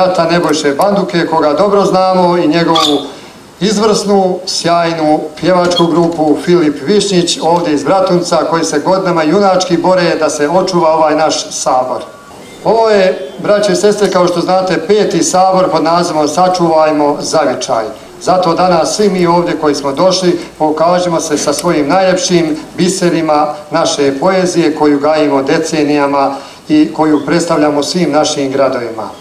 brata Nebojše Banduke, koga dobro znamo i njegovu izvrsnu, sjajnu pjevačku grupu Filip Višnjić ovdje iz Bratunca koji se godinama junački bore da se očuva ovaj naš sabor. Ovo je, braće i sestre, kao što znate, peti sabor pod nazivom Sačuvajmo zavičaj. Zato danas svi mi ovdje koji smo došli pokažemo se sa svojim najljepšim biserima naše poezije koju gajimo decenijama i koju predstavljamo svim našim gradovima.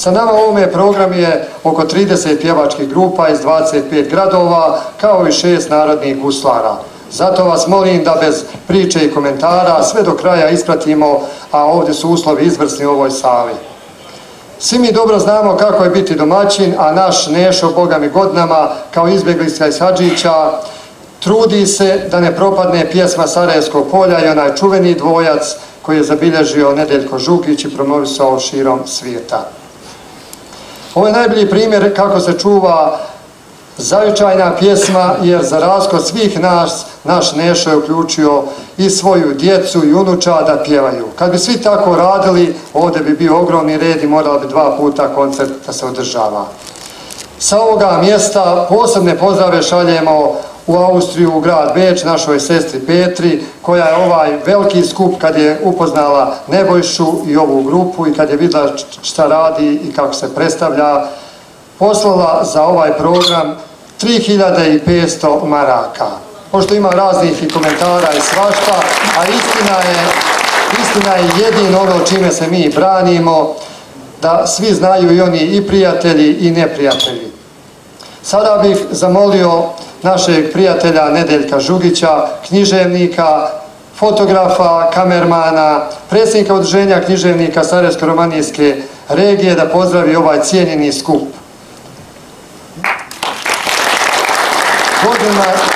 Sa nama u ovome program je oko 30 pjevačkih grupa iz 25 gradova kao i šest narodnih guslara. Zato vas molim da bez priče i komentara sve do kraja ispratimo, a ovdje su uslovi izvrsni u ovoj sali. Svi mi dobro znamo kako je biti domaćin, a naš Nešo, Boga mi godinama, kao izbjeglica iz Hadžića, trudi se da ne propadne pjesma Sarajevskog polja i onaj čuveni dvojac koji je zabilježio Nedeljko Žukić i promovisao širom svijeta. Ovo je najbolji primjer kako se čuva zavičajna pjesma, jer za razkod svih nas, naš Nešo je uključio i svoju djecu i unuča da pjevaju. Kad bi svi tako radili, ovdje bi bio ogromni red i morali bi dva puta koncert da se održava. Sa ovoga mjesta posebne pozdrave šaljemo u Austriju, u grad Beč, našoj sestri Petri, koja je ovaj veliki skup kad je upoznala Nebojšu i ovu grupu i kad je vidjela šta radi i kako se predstavlja, poslala za ovaj program 3500 maraka. Pošto ima raznih i komentara i svašta, a istina je, istina je jedino ono čime se mi branimo, da svi znaju i oni i prijatelji i neprijatelji. Sada bih zamolio našeg prijatelja Nedeljka Žugića, književnika, fotografa, kamermana, predsjednika udruženja književnika Sarajevsko-Romanijske regije da pozdravi ovaj cijenjeni skup.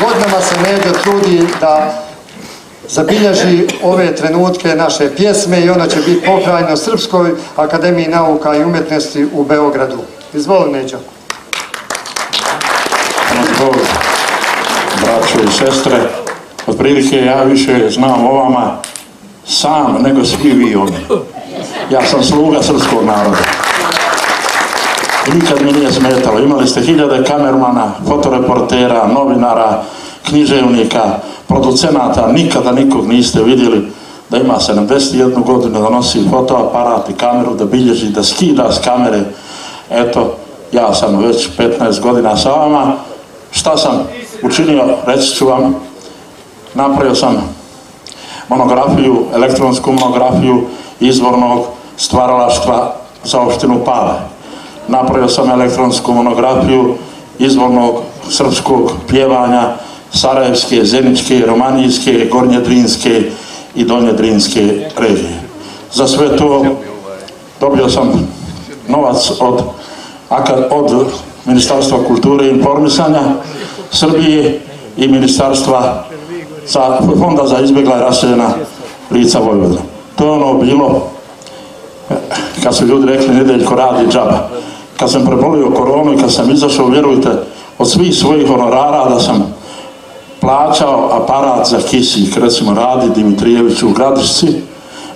Godinama, se Neđo trudi da zabilježi ove trenutke naše pjesme i ona će biti pokrajno Srpskoj akademiji nauka i umjetnosti u Beogradu. Izvoli Neđo. Braćo i sestre, otprilike ja više znam o vama sam nego svi vi oni. Ja sam sluga srpskog naroda. nikad mi nije smetalo. Imali ste hiljade kamermana, fotoreportera, novinara, književnika, producenata, nikada nikog niste vidjeli da ima 71 godinu, da nosi fotoaparat i kameru, da bilježi, da skida s kamere. Eto, ja sam već 15 godina sa vama. Šta sam učinio, reći ću vam, napravio sam monografiju, elektronsku monografiju izvornog stvaralaštva za opštinu Pale. Napravio sam elektronsku monografiju izvornog srpskog pjevanja Sarajevske, Zeničke, Romanijske, Gornjedrinske i Donjedrinske regije. Za sve to dobio sam novac od, od Ministarstva kulture i informisanja Srbije i Ministarstva Fonda za izbjegla i raseljena lica Vojvodina. To je ono bilo kad su ljudi rekli nedeljko radi džaba. Kad sam prebolio koronu i kad sam izašao, vjerujte, od svih svojih honorara da sam plaćao aparat za kisik, recimo radi Dimitrijević u Gradišci,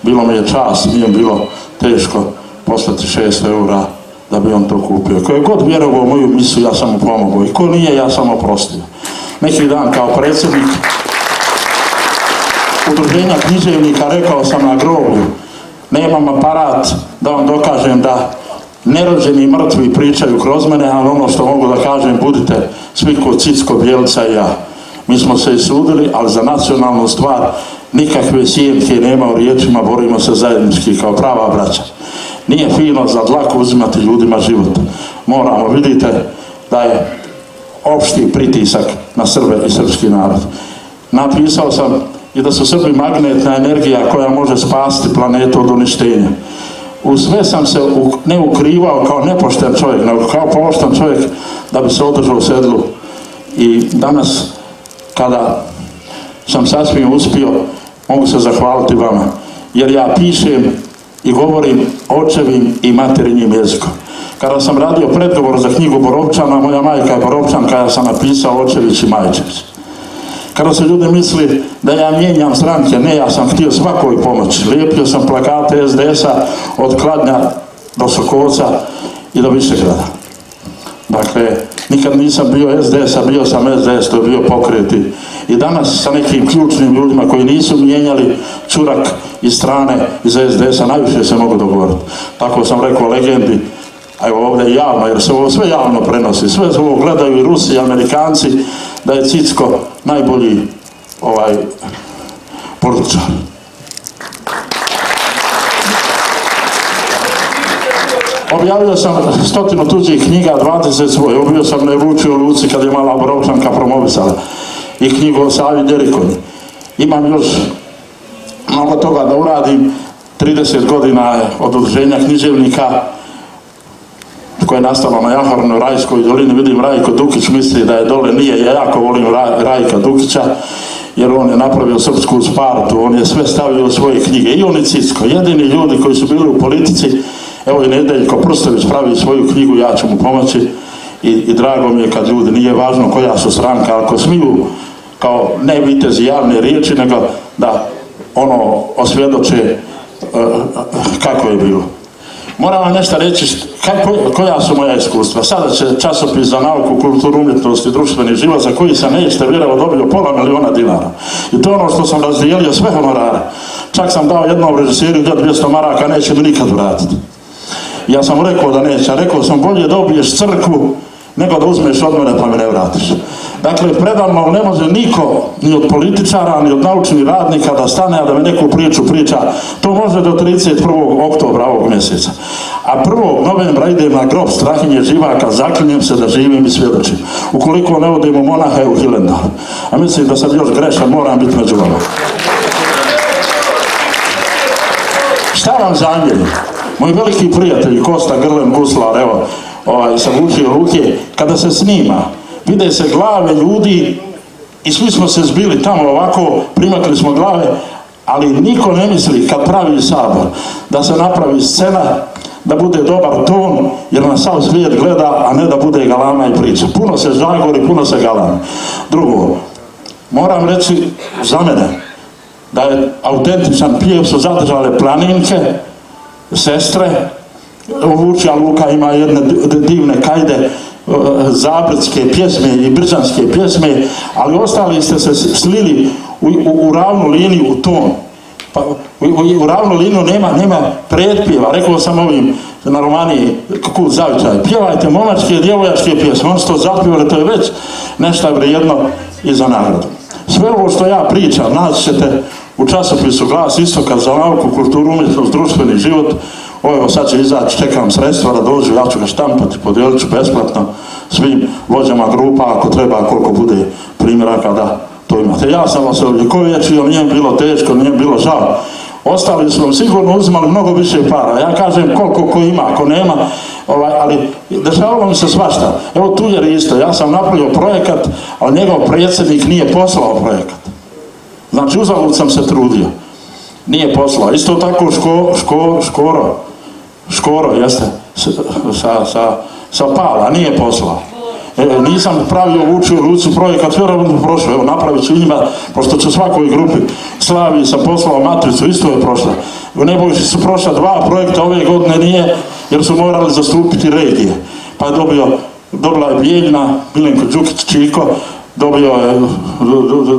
bilo mi je čast, nije bilo teško poslati 600 eura da bi on to kupio. Ko god vjerovao moju misu, ja sam mu pomogao. I ko nije, ja sam oprostio. Neki dan kao predsjednik udruženja književnika rekao sam na groblju nemam aparat da vam dokažem da nerođeni mrtvi pričaju kroz mene, ali ono što mogu da kažem, budite svi kod Cicko, Bjelica i ja. Mi smo se isudili, ali za nacionalnu stvar nikakve sjenke nema u riječima, borimo se zajednički kao prava braća. Nije fino za dlaku uzimati ljudima život. Moramo, vidite da je opšti pritisak na Srbe i srpski narod. Napisao sam i da su Srbi magnetna energija koja može spasti planetu od uništenja. U sve sam se ne ukrivao kao nepošten čovjek, nego kao pošten čovjek da bi se održao u sedlu. I danas, kada sam sasvim uspio, mogu se zahvaliti vama. Jer ja pišem i govorim očevim i materinjim jezikom. Kada sam radio predgovor za knjigu Borovčana, moja majka je Borovčanka, ja sam napisao Očević i Majčević. Kada su ljudi misli da ja mijenjam stranke, ne, ja sam htio svakoj pomoći. Lijepio sam plakate SDS-a od Kladnja do Sokovca i do Višegrada. Dakle, nikad nisam bio SDS-a, bio sam SDS, to je bio pokreti. I danas sa nekim ključnim ljudima koji nisu mijenjali čurak iz strane iz SDS-a, najviše se mogu dogovoriti. Tako sam rekao legendi, a evo ovdje javno, jer se ovo sve javno prenosi, sve ovo gledaju i Rusi i Amerikanci, da je Cicko najbolji ovaj političar. Objavio sam stotinu tuđih knjiga, 20 svoj. Obio sam ne u Luci kad je mala Borovčanka promovisala. I knjigu o Savi. Imam još mnogo toga da uradim. 30 godina od udruženja književnika koje je nastalo na Jahornoj Rajskoj dolini. Vidim Rajko Dukić misli da je dole nije. Ja jako volim Rajka Dukića jer on je napravio srpsku spartu, on je sve stavio u svoje knjige. I on i Cicko. Jedini ljudi koji su bili u politici Evo i Nedeljko Prstović pravi svoju knjigu, ja ću mu pomoći i, drago mi je kad ljudi, nije važno koja su stranka, ako smiju kao ne vitezi javne riječi, nego da ono osvjedoče e, kako je bilo. Moram vam nešto reći kako, koja su moja iskustva. Sada će časopis za nauku, kulturu, umjetnost i društveni život za koji sam nećete vjerovo dobio pola miliona dinara. I to je ono što sam razdijelio sve honorare. Čak sam dao jednom režiseru 200 maraka, neće mi nikad vratiti. Ja sam rekao da neće, rekao sam bolje dobiješ crkvu nego da uzmeš od mene pa me ne vratiš. Dakle, predavno ne može niko, ni od političara, ni od naučnih radnika da stane, a da me neku priču priča. To može do 31. oktobra ovog mjeseca. A 1. novembra idem na grob Strahinje živaka, zaklinjem se da živim i svjedočim. Ukoliko ne odemo monaha u Hilendal. A mislim da sam još grešan, moram biti među vama. Šta vam zamjerim? Moj veliki prijatelj Kosta Grlen Guslar, evo, ovaj, sam učio ruke, kada se snima, vide se glave ljudi i svi smo se zbili tamo ovako, primakli smo glave, ali niko ne misli kad pravi sabor da se napravi scena da bude dobar ton, jer nas sav svijet gleda, a ne da bude galama i priča. Puno se žagori, puno se galama. Drugo, moram reći za mene, da je autentičan pijev su zadržale planinke, sestre, Vučja Luka ima jedne divne kajde, e, zabrdske pjesme i bržanske pjesme, ali ostali ste se slili u, ravnu liniju, u ton. Pa, u, ravnu liniju nema, nema predpjeva. Rekao sam ovim na romaniji Kukul Zavičaj, pjevajte momačke, djevojačke pjesme. Oni su to zapjevali, to je već nešto vrijedno i za nagradu. Sve ovo što ja pričam, naći ćete u časopisu Glas Istoka za nauku, kulturu, umjetnost, društveni život. Evo sad će izaći, čekam sredstva da dođu, ja ću ga štampati, podijelit ću besplatno svim vođama grupa, ako treba, koliko bude primjeraka da to imate. Ja sam vas odljekovječio, nije bilo teško, nije bilo žao. Ostali vam sigurno uzimali mnogo više para. Ja kažem koliko ko ima, ako nema, ovaj, ali dešavalo mi se svašta. Evo tu je isto, ja sam napravio projekat, ali njegov predsjednik nije poslao projekat. Znači uzalud sam se trudio. Nije poslao. Isto tako ško, ško, škoro. Škoro, jeste. Sa, sa, sa pala, nije poslao. E, nisam pravio učio rucu projekat, vjerovatno prošao, evo napravit ću njima, pošto ću svakoj grupi Slavi sam poslao matricu, isto je prošla. U Nebojši su prošla dva projekta, ove godine nije, jer su morali zastupiti regije. Pa je dobio, dobila je Bijeljna, Milenko Đukić Čiko, dobio je,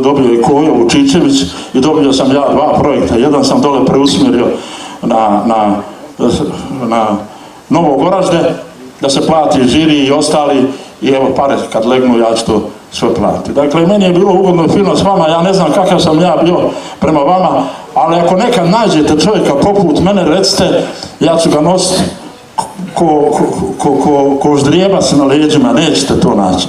dobio je Kojo Vučićević i dobio sam ja dva projekta. Jedan sam dole preusmjerio na, Novo Goražde, da se plati žiri i ostali i evo pare kad legnu ja ću to sve platiti. Dakle, meni je bilo ugodno fino s vama, ja ne znam kakav sam ja bio prema vama, ali ako nekad nađete čovjeka poput mene, recite, ja ću ga nositi ko, ko, ko, ko ždrijebac na leđima, nećete to naći.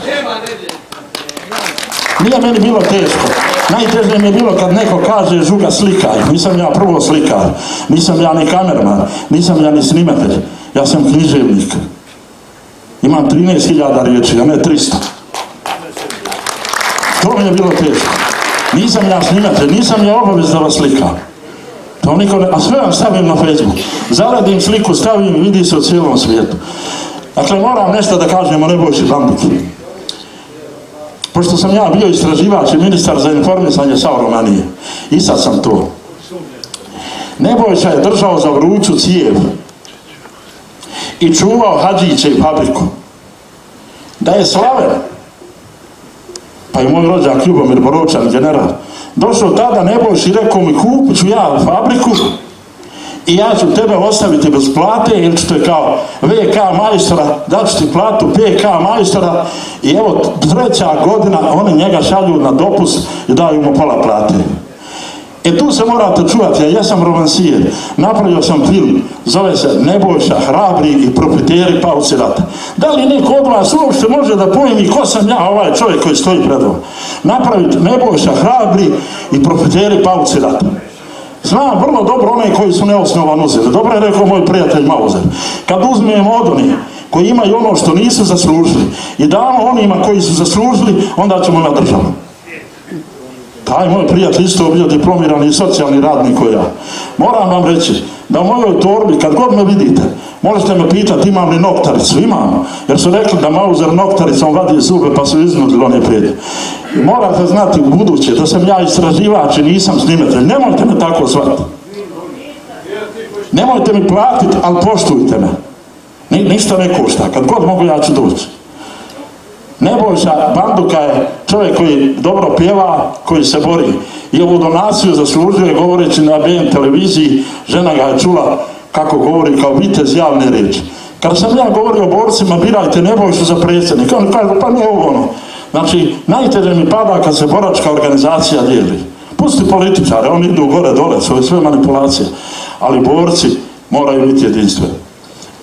Nije meni bilo teško. Najteže mi je bilo kad neko kaže žuga slikaj. Nisam ja prvo slikar. Nisam ja ni kamerman. Nisam ja ni snimatelj. Ja sam književnik. Imam 13.000 riječi, a ne 300. To mi je bilo teško. Nisam ja snimatelj, nisam ja obavez da vas slikam. To niko ne, a sve vam stavim na Facebook. Zaradim sliku, stavim i vidi se u cijelom svijetu. Dakle, moram nešto da kažem o Nebojši Banduki. Pošto sam ja bio istraživač i ministar za informisanje sa Romanije. I sad sam to. Nebojša je držao za vruću cijev i čuvao hađiće i fabriku. Da je slaven, pa i moj rođak Ljubomir Borovčan, general, došao tada Nebojš i rekao mi kupit ću ja fabriku i ja ću tebe ostaviti bez plate ili ću te kao VK majstora, dat ću ti platu PK majstora i evo treća godina oni njega šalju na dopust i daju mu pola plate. E tu se morate čuvati, ja jesam romansijer, napravio sam film, zove se Nebojša, hrabri i profiteri pauci rata. Da li neko od vas uopšte može da pojmi ko sam ja, ovaj čovjek koji stoji pred vam? Napraviti Nebojša, hrabri i profiteri pauci rata. Znam vrlo dobro one koji su neosnovan uzeli. Dobro je rekao moj prijatelj Mauzer. Kad uzmemo od onih koji imaju ono što nisu zaslužili i damo onima koji su zaslužili, onda ćemo na državu. Taj moj prijatelj isto bio diplomirani socijalni radnik koji ja. Moram vam reći da u mojoj torbi, kad god me vidite, možete me pitati imam li noktaricu, imam. Jer su rekli da Mauzer noktaricom vadi zube pa su iznudili one prijedje. Morate znati u buduće da sam ja istraživač i nisam snimatelj. Nemojte me tako zvati. Nemojte mi platiti, ali poštujte me. Ni, ništa ne košta. Kad god mogu ja ću doći. Nebojša Banduka je čovjek koji dobro pjeva, koji se bori. I ovu donaciju zaslužuje govoreći na BN televiziji, žena ga je čula kako govori kao vitez javne riječi. Kad sam ja govorio o borcima, birajte Nebojšu za predsjednika, on kaže, pa ne ovo ono. Znači, najteže mi pada kad se boračka organizacija dijeli. Pusti političare, oni idu gore dole, je sve manipulacije. Ali borci moraju biti jedinstveni.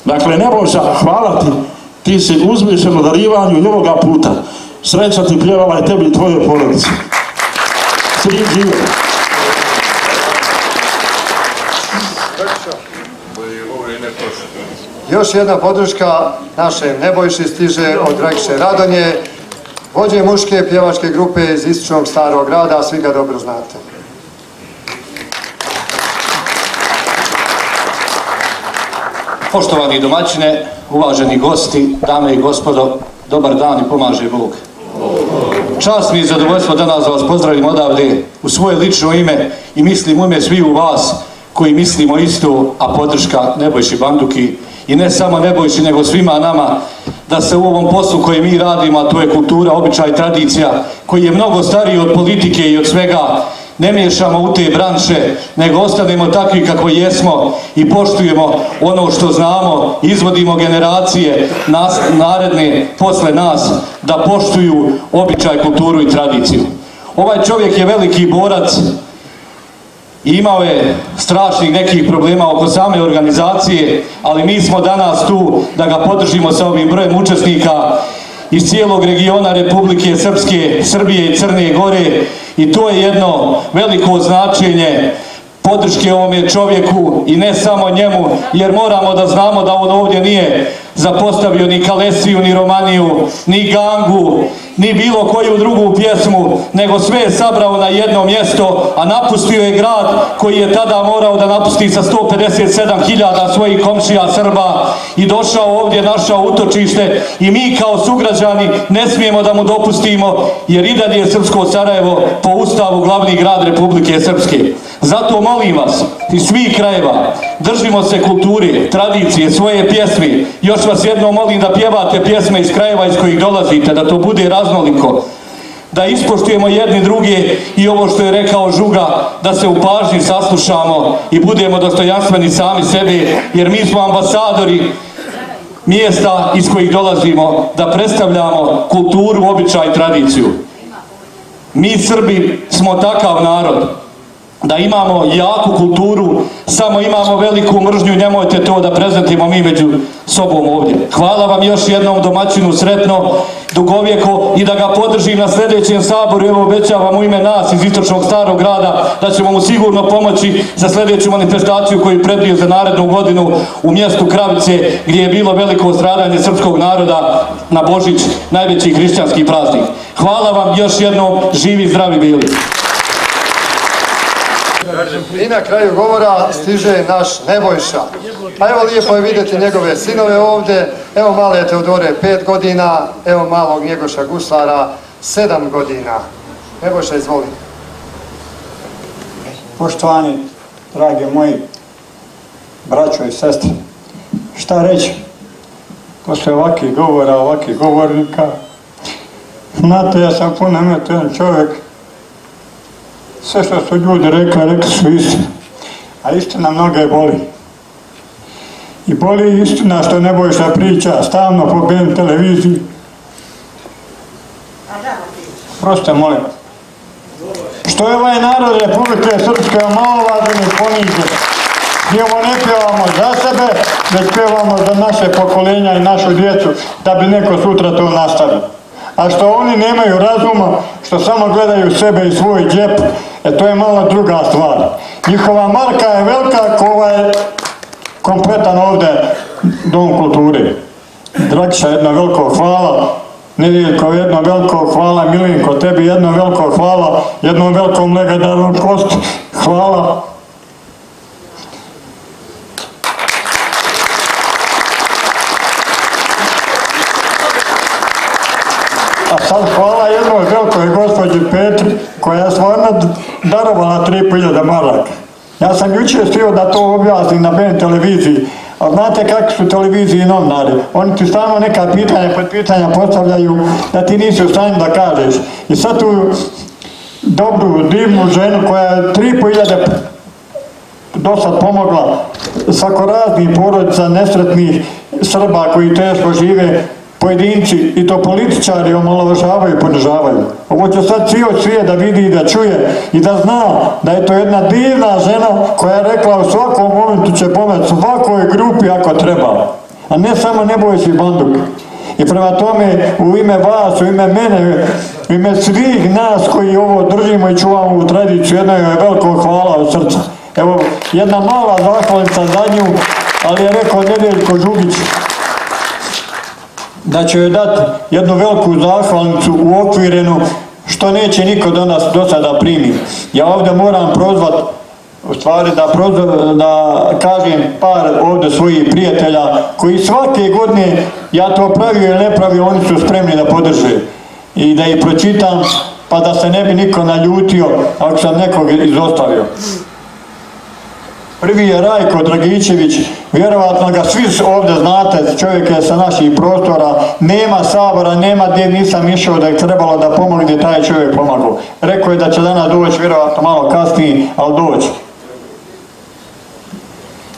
Dakle, Nebojša, hvala ti ti si uzvišen u darivanju i ovoga puta. Sreća ti pjevala i tebi i tvojoj porodici. Svi žive. Još jedna podrška našem Nebojši stiže od Dragiše Radonje, vođe muške pjevačke grupe iz istočnog starog grada, svi ga dobro znate. Poštovani domaćine, uvaženi gosti, dame i gospodo, dobar dan i pomaže Bog. Čast mi je zadovoljstvo danas da vas pozdravim odavde u svoje lično ime i mislim u ime svi u vas koji mislimo isto, a podrška Nebojši Banduki. I ne samo Nebojši nego svima nama da se u ovom poslu koji mi radimo, a to je kultura, običaj, tradicija, koji je mnogo stariji od politike i od svega, ne miješamo u te branše, nego ostanemo takvi kako jesmo i poštujemo ono što znamo, izvodimo generacije naredne posle nas da poštuju običaj, kulturu i tradiciju. Ovaj čovjek je veliki borac i imao je strašnih nekih problema oko same organizacije, ali mi smo danas tu da ga podržimo sa ovim brojem učesnika iz cijelog regiona Republike Srpske, Srbije i Crne Gore i to je jedno veliko značenje podrške ovome čovjeku i ne samo njemu, jer moramo da znamo da on ovdje nije zapostavio ni Kalesiju, ni Romaniju, ni Gangu, ni bilo koju drugu pjesmu, nego sve je sabrao na jedno mjesto, a napustio je grad koji je tada morao da napusti sa 157.000 svojih komšija Srba i došao ovdje, našao utočište i mi kao sugrađani ne smijemo da mu dopustimo, jer i dalje je Srpsko Sarajevo po ustavu glavni grad Republike Srpske. Zato molim vas, iz svih krajeva, držimo se kulture, tradicije, svoje pjesme. Još vas jednom molim da pjevate pjesme iz krajeva iz kojih dolazite, da to bude raznoliko. Da ispoštujemo jedni druge i ovo što je rekao Žuga, da se u pažnji saslušamo i budemo dostojanstveni sami sebe, jer mi smo ambasadori mjesta iz kojih dolazimo, da predstavljamo kulturu, običaj, tradiciju. Mi Srbi smo takav narod da imamo jaku kulturu, samo imamo veliku mržnju, nemojte to da prezentimo mi među sobom ovdje. Hvala vam još jednom domaćinu sretno, dugovjeko i da ga podržim na sljedećem saboru, evo obećavam u ime nas iz istočnog starog grada da ćemo mu sigurno pomoći za sljedeću manifestaciju koju predvio za narednu godinu u mjestu Kravice gdje je bilo veliko stradanje srpskog naroda na Božić, najveći hrišćanski praznik. Hvala vam još jednom, živi zdravi bili. I na kraju govora stiže naš Nebojša. A evo lijepo je vidjeti njegove sinove ovdje. Evo male Teodore pet godina, evo malog Njegoša Guslara sedam godina. Nebojša izvoli. Poštovani, dragi moji braćo i sestre, šta reći? Posle ovakvih govora, ovakvih govornika, znate, ja sam puno čovjek, sve što su ljudi rekli, rekli su istinu, a istina mnoge boli. I boli istina što ne bojiš da priča stalno po BN televiziji. Proste, molim vas. Što je ovaj narod Republike Srpske omalovažen i ponižen. Mi ovo ne pjevamo za sebe, već pjevamo za naše pokolenja i našu djecu, da bi neko sutra to nastavio. A što oni nemaju razuma, što samo gledaju sebe i svoj džep, e to je malo druga stvar. Njihova marka je velika, ko ovaj kompletan ovdje Dom kulture. Dragša, jedno veliko hvala. Nedjeljko, jedno veliko hvala. Milinko, tebi jedno veliko hvala. Jednom velikom legendarnom kostu. Hvala. A sad hvala jednoj velikoj gospođi Petri koja je stvarno darovala 3.000 maraka. Ja sam jučer stio da to objasnim na BN televiziji, a znate kakvi su televiziji novinari? Oni ti stalno neka pitanja pod pitanja postavljaju da ti nisi u stanju da kažeš. I sad tu dobru, divnu ženu koja je 3.500 do sad pomogla svako raznih porodica nesretnih Srba koji teško žive, pojedinci i to političari omalovažavaju i ponižavaju. Ovo će sad cijel svijet da vidi i da čuje i da zna da je to jedna divna žena koja je rekla u svakom momentu će pomoći svakoj grupi ako treba. A ne samo ne boj si banduk. I prema tome, u ime vas, u ime mene, u ime svih nas koji ovo držimo i čuvamo u tradiciju, jedno je veliko hvala od srca. Evo, jedna mala zahvalnica za nju, ali je rekao Nedeljko Žugić, da će joj dati jednu veliku zahvalnicu u okvirenu što neće niko do nas do sada primi. Ja ovdje moram prozvat, u stvari da, prozva, da kažem par ovdje svojih prijatelja koji svake godine, ja to pravio ili ne pravio, oni su spremni da podrže. I da ih pročitam, pa da se ne bi niko naljutio ako sam nekog izostavio. Prvi je Rajko Dragičević, vjerovatno ga svi ovdje znate, čovjek je sa naših prostora, nema sabora, nema gdje nisam išao da je trebalo da pomogne taj čovjek pomagao. Rekao je da će danas doći, vjerovatno malo kasnije, ali doći.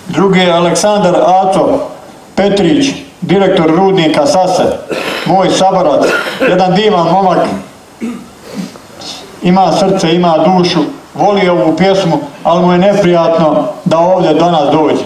Drugi je Aleksandar Aco Petrić, direktor rudnika Sase, moj saborac, jedan divan momak, ima srce, ima dušu, voli ovu pjesmu, ali mu je neprijatno da ovdje do nas dođe.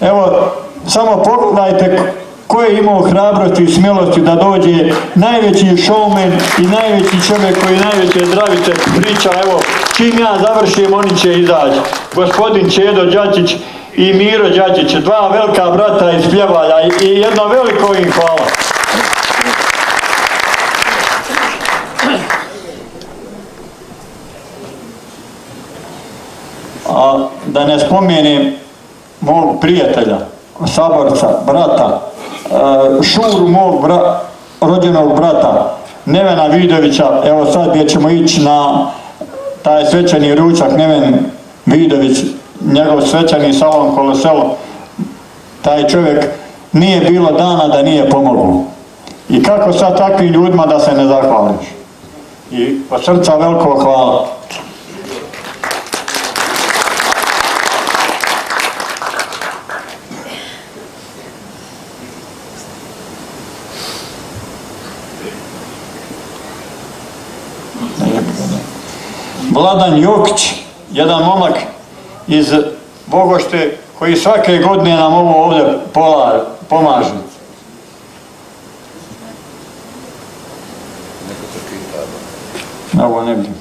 Evo, samo pogledajte ko je imao hrabrosti i smjelosti da dođe najveći showman i najveći čovjek koji najveće zdravice priča, evo, čim ja završim, oni će izaći. Gospodin Čedo Đačić i Miro Đačić, dva velika brata iz Pljevalja i jedno veliko im hvala. A da ne spomenem mog prijatelja, saborca, brata, e, šuru mog rođenog brata, Nevena Vidovića, evo sad gdje ćemo ići na taj svečani ručak, Neven Vidović, njegov svečani salon Koloselo, taj čovjek nije bilo dana da nije pomogao. I kako sad takvim ljudima da se ne zahvališ? I od srca veliko hvala. Vladan Jokić, jedan momak iz Bogošte koji svake godine nam ovo ovdje pola, pomaže. Ovo ne vidim.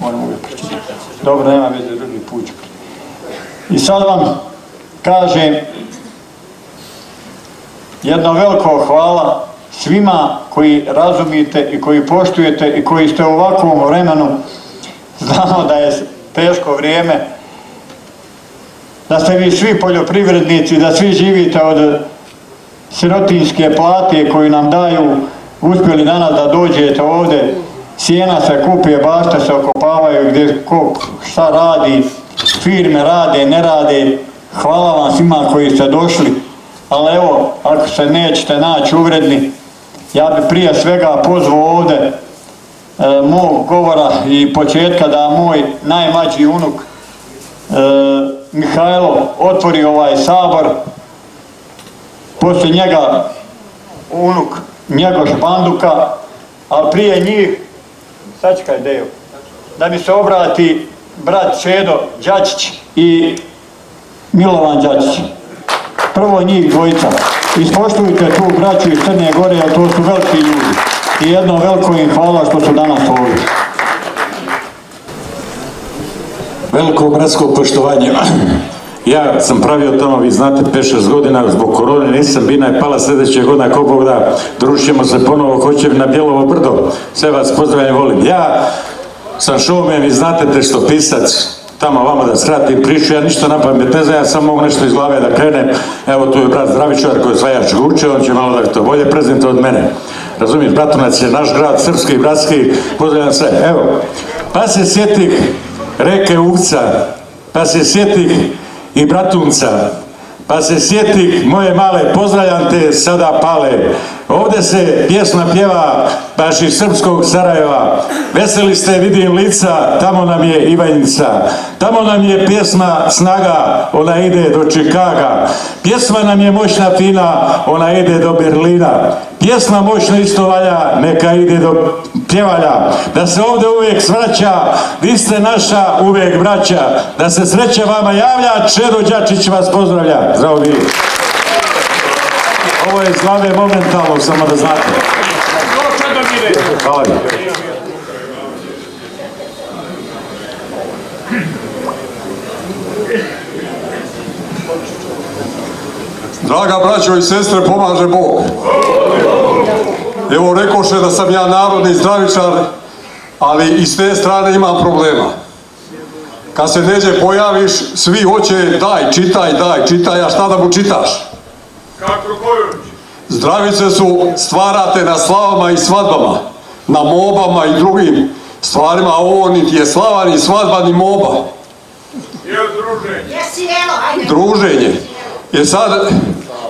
Moram uvijek pročitati. Dobro, nema veze, drugi put ću. I sad vam kažem jedno veliko hvala svima koji razumijete i koji poštujete i koji ste u ovakvom vremenu Znamo da je teško vrijeme, da ste vi svi poljoprivrednici, da svi živite od sirotinske plate koju nam daju, uspjeli danas da dođete ovdje, sjena se kupije, bašte se okopavaju gdje ko šta radi, firme rade, ne rade, hvala vam svima koji ste došli, ali evo, ako se nećete naći uvredni, ja bi prije svega pozvao ovdje mog govora i početka da moj najmlađi unuk e, Mihajlo otvori ovaj sabor, poslije njega unuk Njegoš Banduka, a prije njih, sačekaj Dejo, da mi se obrati brat Čedo Đačić i Milovan Đačić. Prvo njih dvojica. Ispoštujte tu braću iz Crne Gore, jer to su veliki ljudi. I jedno veliko im hvala što su danas ovdje. Veliko bratsko poštovanje. Ja sam pravio tamo, vi znate, 5-6 godina, zbog korone nisam, bina je pala sljedeće godine, ako Bog da, družimo se ponovo, hoće na Bjelovo brdo. Sve vas pozdravljam, volim. Ja sam showman, vi znate pisac, tamo vama da skratim priču, ja ništa na pamet ne znam, ja samo mogu nešto iz glave da krenem. Evo tu je brat Zdravičar koji je svajač Guče, on će malo da to bolje prezentuje od mene. Razumiješ, Bratunac je naš grad, srpski, bratski, pozdravljam sve. Evo, pa se sjetih reke Uvca, pa se sjetih i Bratunca, pa se sjetih moje male, pozdravljam te sada pale. Ovdje se pjesma pjeva baš iz srpskog Sarajeva. Veseli ste, vidim lica, tamo nam je Ivanjica. Tamo nam je pjesma Snaga, ona ide do Čikaga. Pjesma nam je moćna fina, ona ide do Berlina. Pjesma moćno isto valja, neka ide do pjevalja. Da se ovdje uvijek svraća, vi ste naša uvijek braća. Da se sreća vama javlja, Čedo Đačić vas pozdravlja. Zdravo vi. Ovo je iz momentalno, samo da znate. Hvala Draga braćo i sestre, pomaže Bog. Evo rekoše da sam ja narodni zdravičar, ali i s te strane imam problema. Kad se neđe pojaviš, svi hoće daj, čitaj, daj, čitaj, a šta da mu čitaš? Zdravice su stvarate na slavama i svadbama, na mobama i drugim stvarima, a ovo niti je slava, ni svadba, ni moba. Druženje. Jer sad,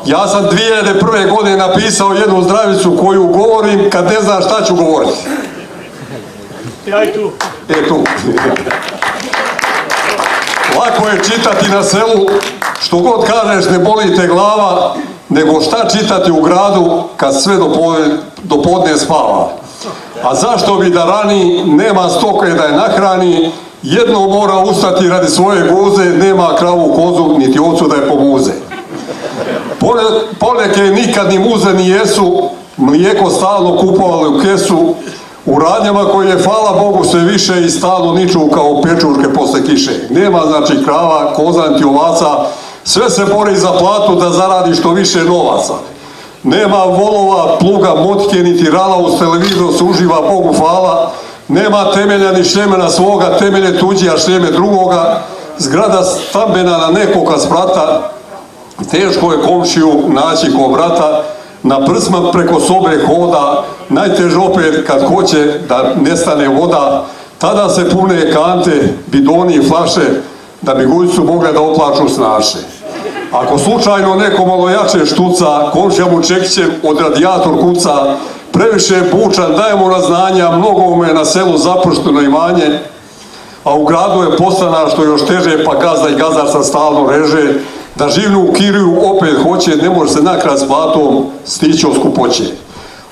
ja sam 2001. godine napisao jednu zdravicu koju govorim kad ne znam šta ću govoriti. Ja i tu. E tu. Lako je čitati na selu, što god kažeš ne boli te glava, nego šta čitati u gradu kad sve do podne spava. A zašto bi da rani, nema stoke da je nahrani, jedno mora ustati radi svoje guze, nema kravu kozu, niti ocu da je pomuze. Poneke nikad ni muze ni jesu, mlijeko stalno kupovali u kesu, u radnjama koje je, hvala Bogu, sve više i stalno niču kao pečurke posle kiše. Nema znači krava, koza, niti ovaca, sve se bori za platu da zaradi što više novaca. Nema volova, pluga, motke, niti rala uz televizor se uživa Bogu hvala. Nema temelja ni šljemena svoga, temelje tuđi, a šljeme drugoga. Zgrada stambena na nekoga sprata, teško je komšiju naći ko brata. Na prsma preko sobe hoda, najteže opet kad hoće da nestane voda. Tada se pune kante, bidoni i flaše, da bi gujcu mogle da oplaču snaše. Ako slučajno neko malo jače štuca, komšija mu čekićem od radijator kuca, previše je bučan, dajemo na znanja, mnogo me na selu zapušteno imanje, a u gradu je postana što još teže, pa gazda i gazdarca stalno reže, da živnu u Kiriju opet hoće, ne može se nakrat s platom stići od skupoće.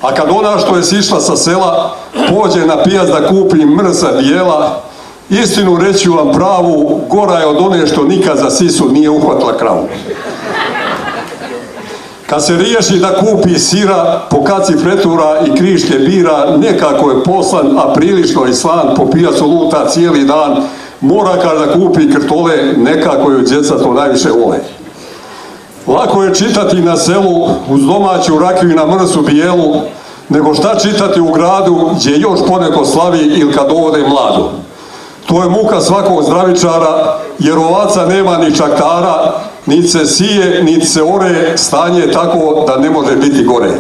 A kad ona što je sišla sa sela, pođe na pijac da kupi mrsa bijela, Istinu reći vam pravu, gora je od one što nikad za sisu nije uhvatila kravu. Kad se riješi da kupi sira, po kaci pretura i kriške bira, nekako je poslan, a prilično i slan, po pijacu luta cijeli dan, mora kad da kupi krtole, nekako je djeca to najviše vole. Lako je čitati na selu, uz domaću rakiju i na mrsu bijelu, nego šta čitati u gradu, gdje još poneko slavi ili kad ovode mladu. To je muka svakog zdravičara, jer ovaca nema ni čaktara, niti se sije, niti se ore, stanje je tako da ne može biti gore.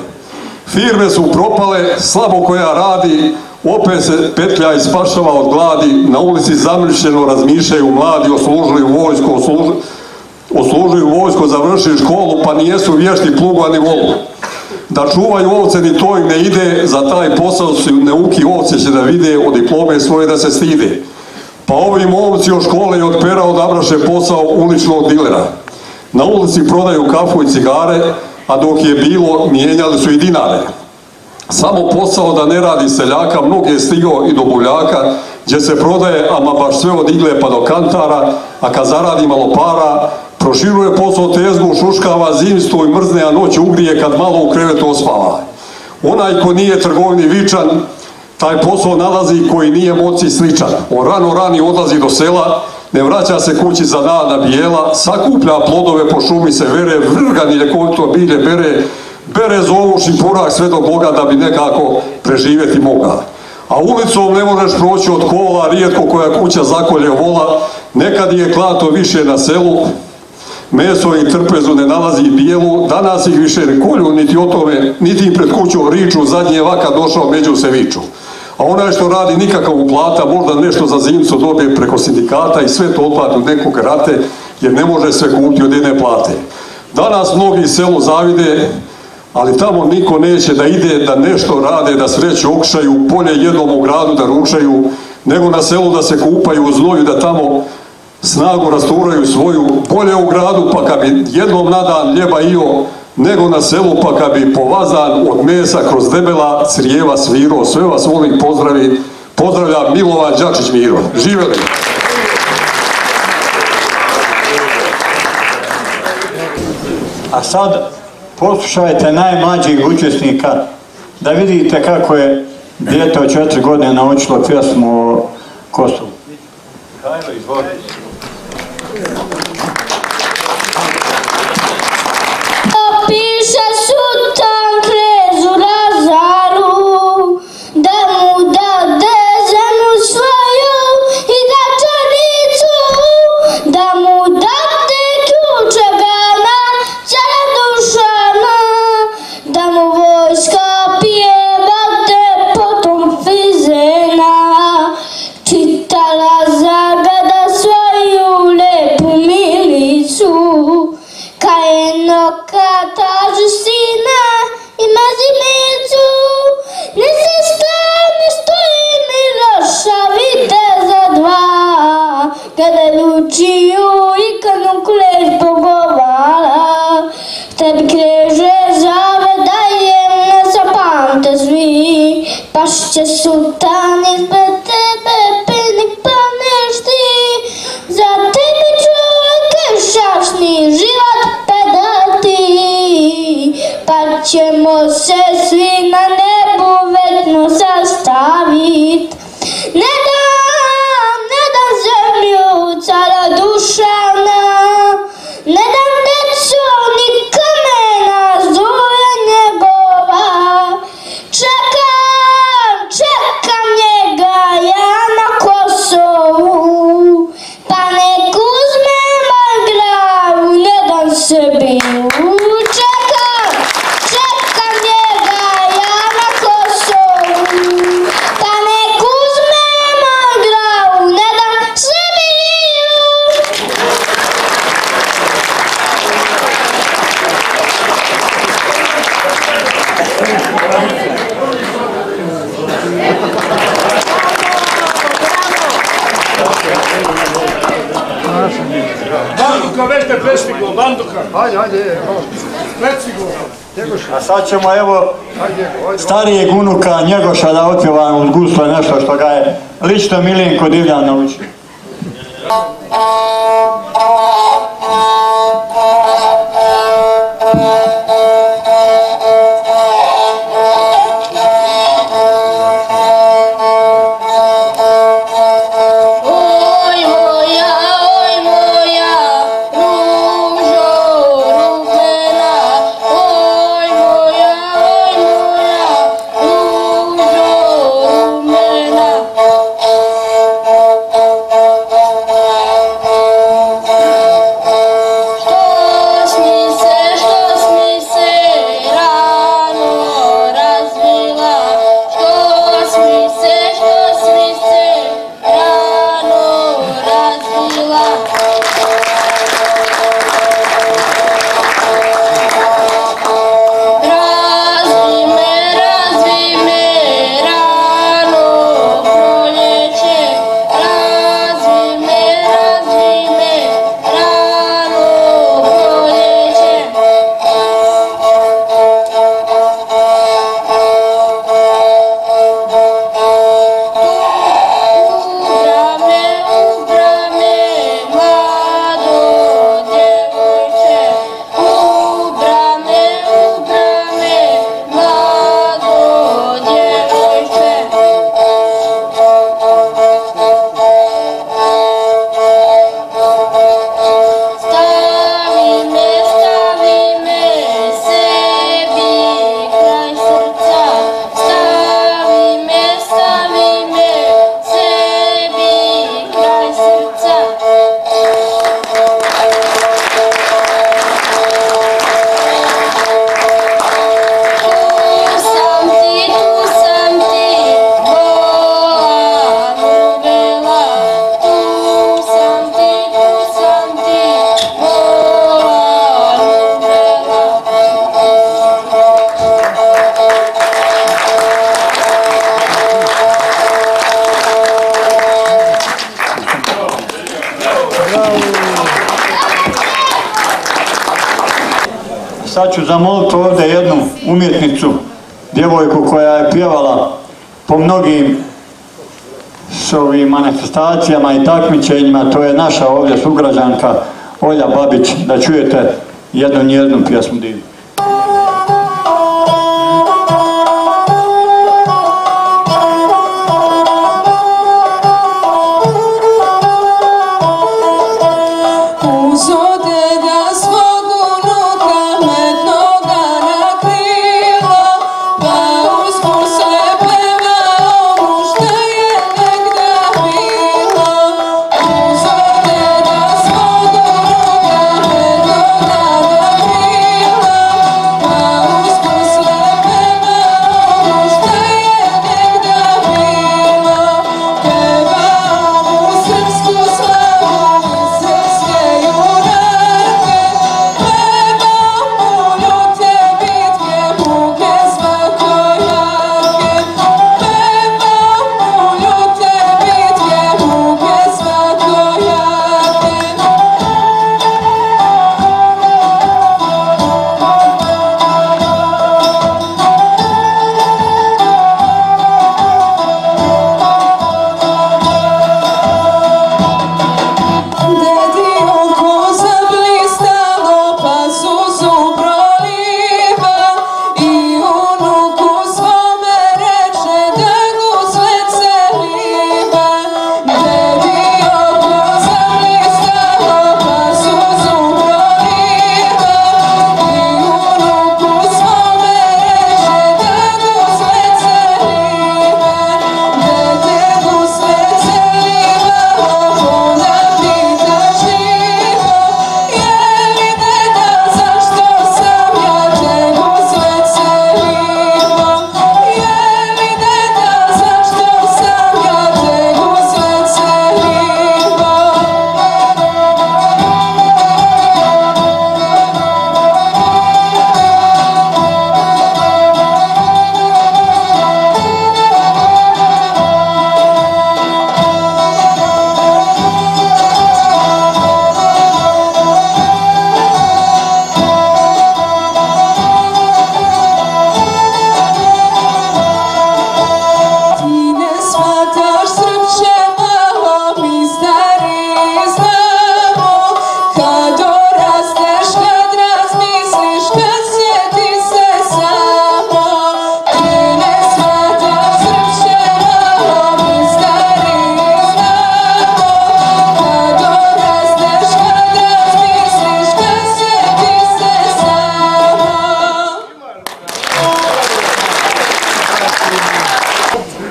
Firme su propale, slabo koja radi, opet se petlja i spašava od gladi, na ulici zamršljeno razmišljaju mladi, oslužuju vojsko, oslužuju, oslužuju vojsko, završili školu, pa nijesu vješti plugu, a ni volu. Da čuvaju ovce ni to im ne ide, za taj posao su neuki ovce će da vide, od diplome svoje da se stide. Pa ovi momci od škole i od pera odabraše posao uličnog dilera. Na ulici prodaju kafu i cigare, a dok je bilo, mijenjali su i dinare. Samo posao da ne radi seljaka, mnogi je stigao i do buljaka, gdje se prodaje, ama baš sve od igle pa do kantara, a kad zaradi malo para, proširuje posao tezgu, šuškava, zimstvo i mrzne, a noć ugrije kad malo u krevetu ospava. Onaj ko nije trgovni vičan, taj posao nalazi koji nije moci sličan. On rano rani odlazi do sela, ne vraća se kući za dana bijela, sakuplja plodove po šumi se vere, vrgani ljekovito bilje bere, bere zovu šipurak sve do Boga da bi nekako preživjeti moga. A ulicom ne možeš proći od kola, rijetko koja kuća zakolje vola, nekad je klato više na selu, meso i trpezu ne nalazi bijelu, danas ih više ne kolju, niti o tome, niti im pred kućom riču, zadnji je vaka došao, među se viču. A onaj što radi nikakav uplata, možda nešto za zimcu dobije preko sindikata i sve to otplati od nekog rate, jer ne može sve kupiti od jedne plate. Danas mnogi selu zavide, ali tamo niko neće da ide, da nešto rade, da sreću okšaju, polje jednom u gradu da ručaju, nego na selu da se kupaju u znoju, da tamo snagu rasturaju svoju, bolje u gradu, pa kad bi jednom na dan ljeba io, nego na selu, pa kad bi povazan od mesa kroz debela crijeva sviro. Sve vas volim pozdravi, pozdravlja Milovan Đačić Miro. Živjeli! A sad poslušajte najmlađih učesnika da vidite kako je dijete od četiri godine naučilo pjesmu o Kosovu. Kajlo, izvolite. Paš će sultan ispred tebe penik pa nešti Za tebe čovjek šašni život pedati Pa ćemo se Ajde, ajde, Prestiglo. A sad ćemo evo starijeg unuka Njegoša da otpjeva uz gusle nešto što ga je lično Milinko Divljan naučio. Ću zamoliti ovdje jednu umjetnicu, djevojku koja je pjevala po mnogim s ovim manifestacijama i takmičenjima, to je naša ovdje sugrađanka Olja Babić, da čujete jednu njeznu pjesmu divnu.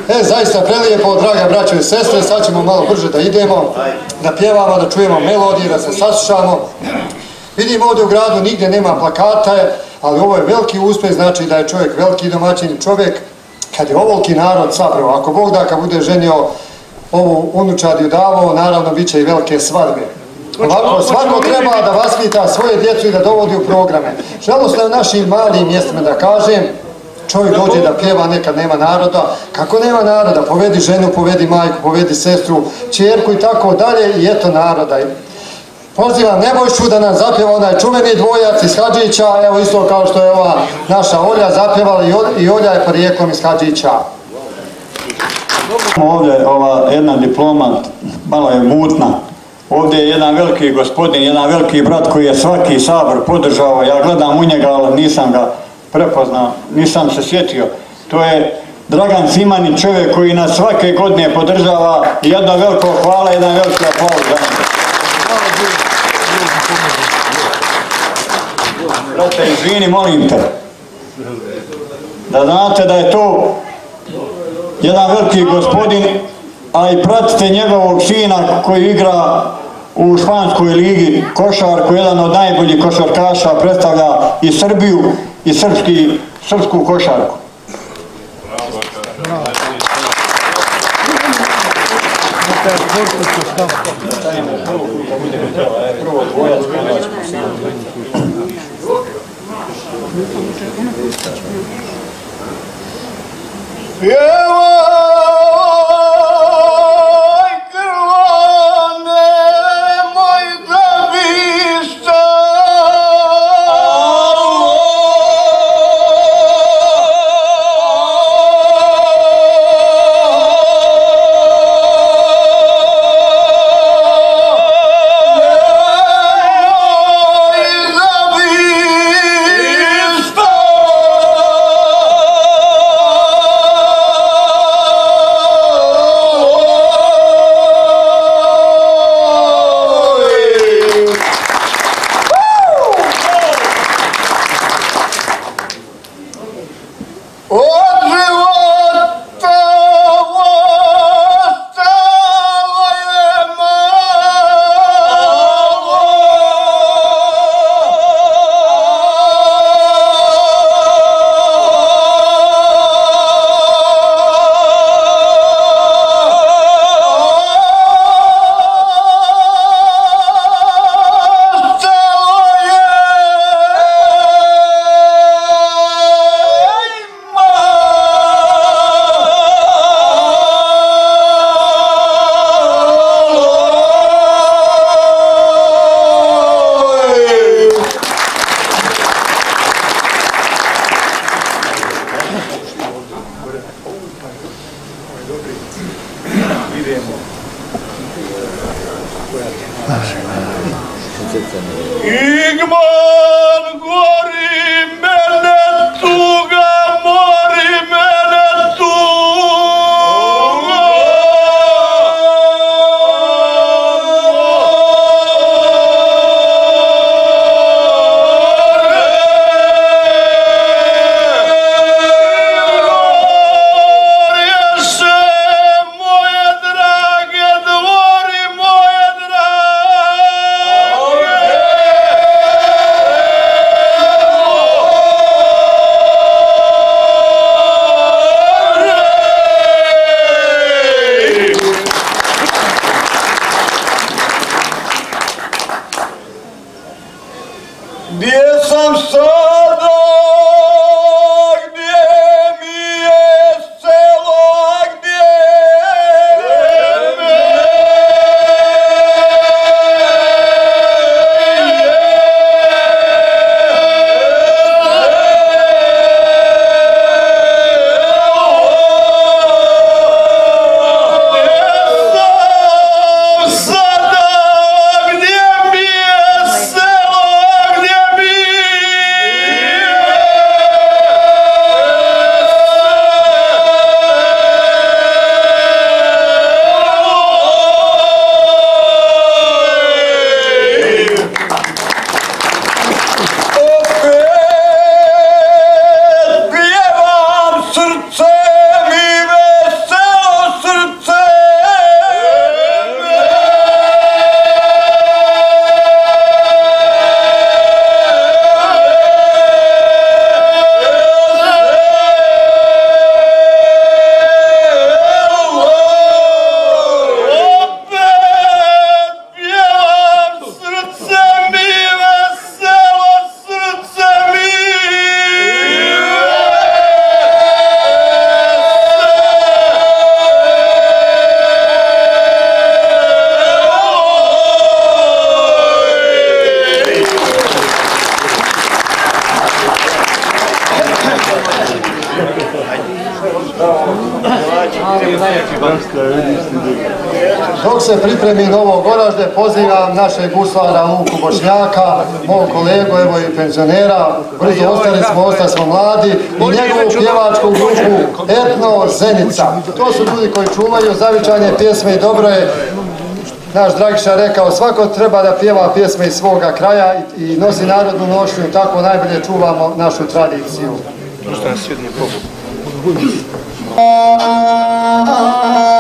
E, zaista prelijepo, draga braćo i sestre, sad ćemo malo brže da idemo, da pjevamo, da čujemo melodije, da se saslušamo. Vidim ovdje u gradu nigdje nema plakata, ali ovo je veliki uspjeh, znači da je čovjek veliki domaćin čovjek, kad je ovoliki narod sabrao, ako Bog da, kad bude ženio ovu unučad i udavao, naravno bit će i velike svadbe. Ovako, svako treba da vaspita svoje djecu i da dovodi u programe. Žalostno je u našim malim mjestima da kažem, čovjek dođe da pjeva, nekad nema naroda. Kako nema naroda? Povedi ženu, povedi majku, povedi sestru, čerku i tako dalje i eto naroda. Pozivam Nebojšu da nam zapjeva onaj čuveni dvojac iz Hadžića, evo isto kao što je ova naša Olja zapjevala i Ol- i Olja je porijeklom iz Hadžića. Ovdje ova jedna diploma malo je mutna. Ovdje je jedan veliki gospodin, jedan veliki brat koji je svaki sabor podržao. Ja gledam u njega, ali nisam ga prepoznao, nisam se sjetio. To je Dragan Simani, čovjek koji nas svake godine podržava. I Jedno veliko hvala, jedan veliki aplauz za njega. Brate, izvini, molim te. Da znate da je to jedan veliki gospodin, a i pratite njegovog sina koji igra u Španskoj ligi košarku, jedan od najboljih košarkaša, predstavlja i Srbiju i srpski, srpsku košarku. Pjevaj se pripremi novo goražde, pozivam našeg guslara Luku Bošnjaka, mog kolegu, evo i penzionera, brzo ostali smo, ostali smo mladi, i njegovu pjevačku grupu Etno Zenica. To su ljudi koji čuvaju zavičanje pjesme i dobro je. Naš Dragiša rekao, svako treba da pjeva pjesme iz svoga kraja i nosi narodnu nošnju, tako najbolje čuvamo našu tradiciju. Oj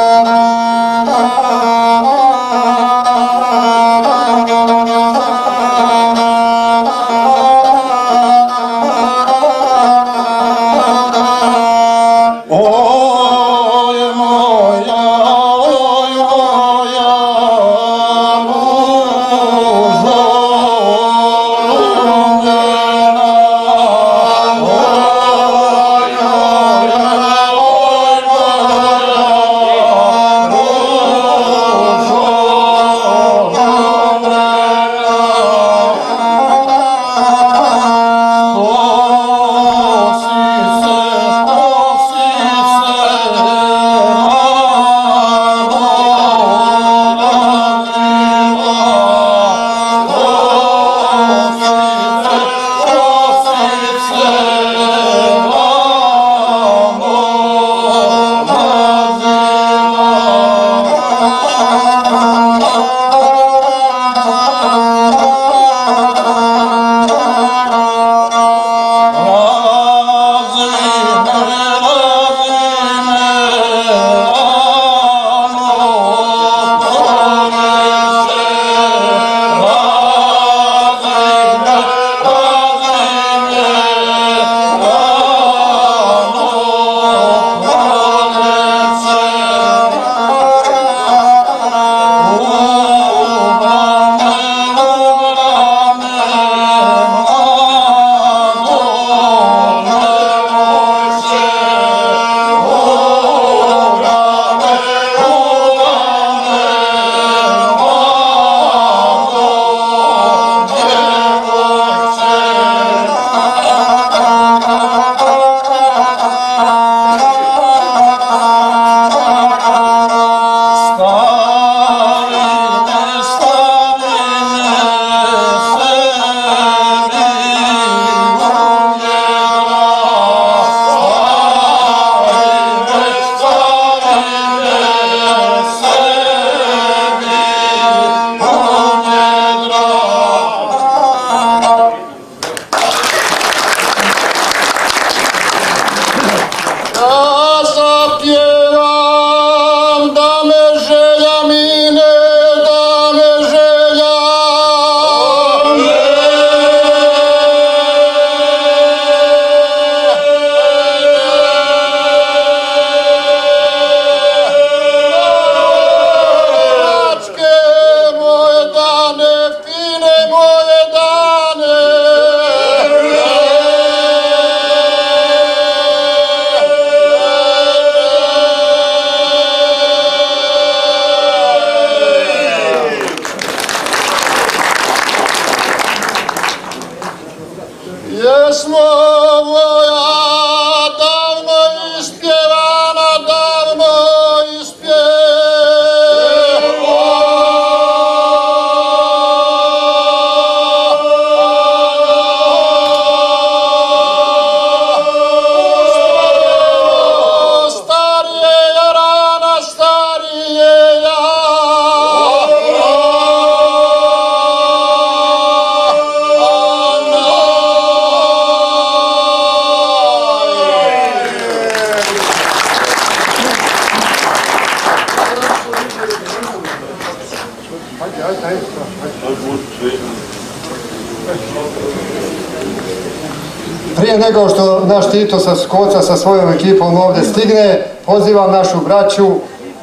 Tito sa Skoca sa svojom ekipom ovdje stigne, pozivam našu braću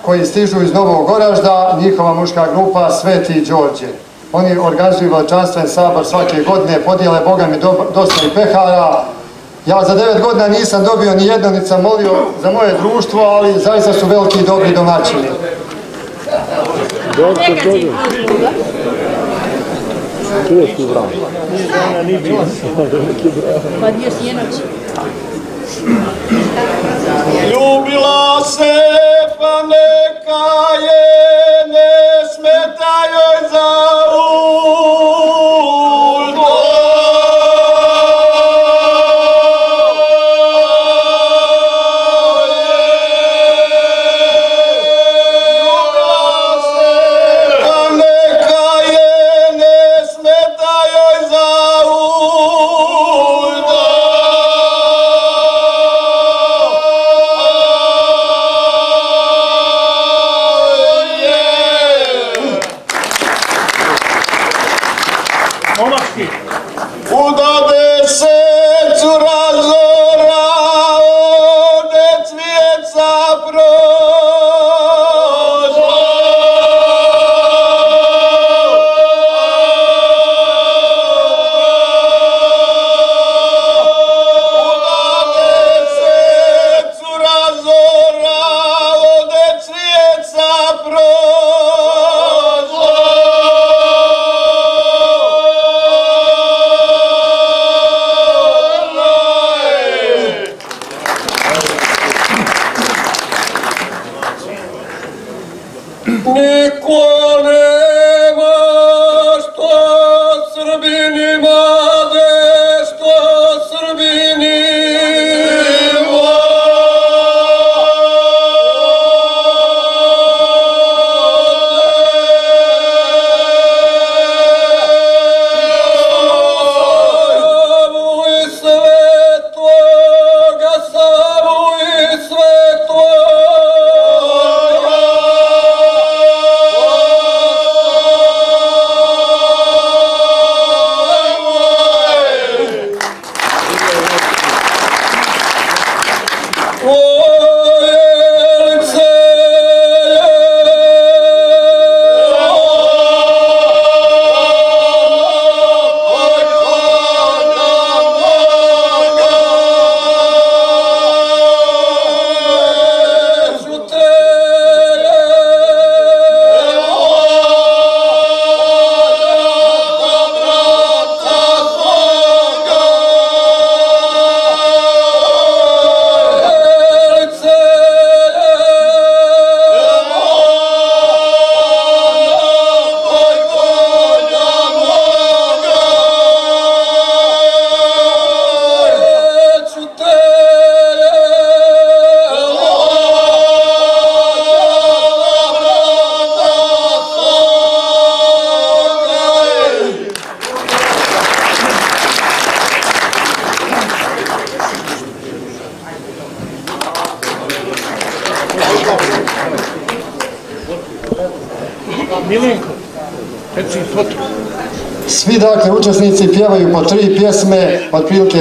koji stižu iz Novog Goražda, njihova muška grupa Sveti Đorđe. Oni organizuju veličanstven sabor svake godine, podijele Boga mi do- dosta i pehara. Ja za devet godina nisam dobio ni jedno, niti sam molio za moje društvo, ali zaista su veliki i dobri domaćini. Ljubila se pa você.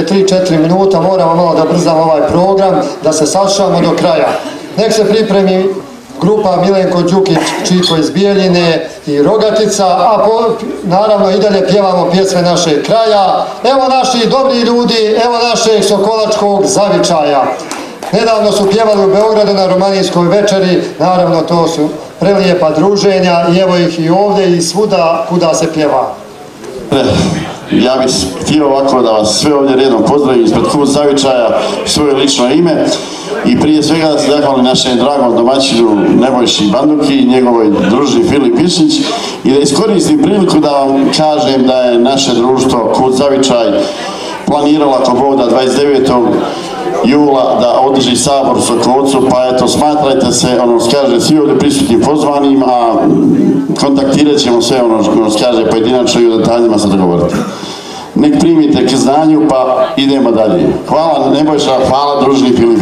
Otprilike 3-4 minuta, moramo malo da brzamo ovaj program, da se sašamo do kraja. Nek se pripremi grupa Milenko Đukić Čiko iz Bijeljine, i Rogatica, a po- naravno i dalje pjevamo pjesme našeg kraja. Evo naši dobri ljudi, evo našeg Sokolačkog zavičaja. Nedavno su pjevali u Beogradu na romanijskoj večeri, naravno to su prelijepa druženja i evo ih i ovdje i svuda kuda se pjeva. Ja bih htio ovako da vas sve ovdje redom pozdravim ispred Kut Zavičaja, svoje lično ime i prije svega da se zahvalim našem dragom domaćinu Nebojši Banduki i njegovoj druži Filip Višić i da iskoristim priliku da vam kažem da je naše društvo Kut Zavičaj planiralo ako Bog da 29 jula da održi sabor u Sokolcu, pa eto smatrajte se, ono kaže svi ovdje prisutni pozvanim, a kontaktirat ćemo sve ono što kaže pojedinačno i o detaljima se dogovoriti. Nek primite k znanju, pa idemo dalje. Hvala Nebojša, hvala družni Filip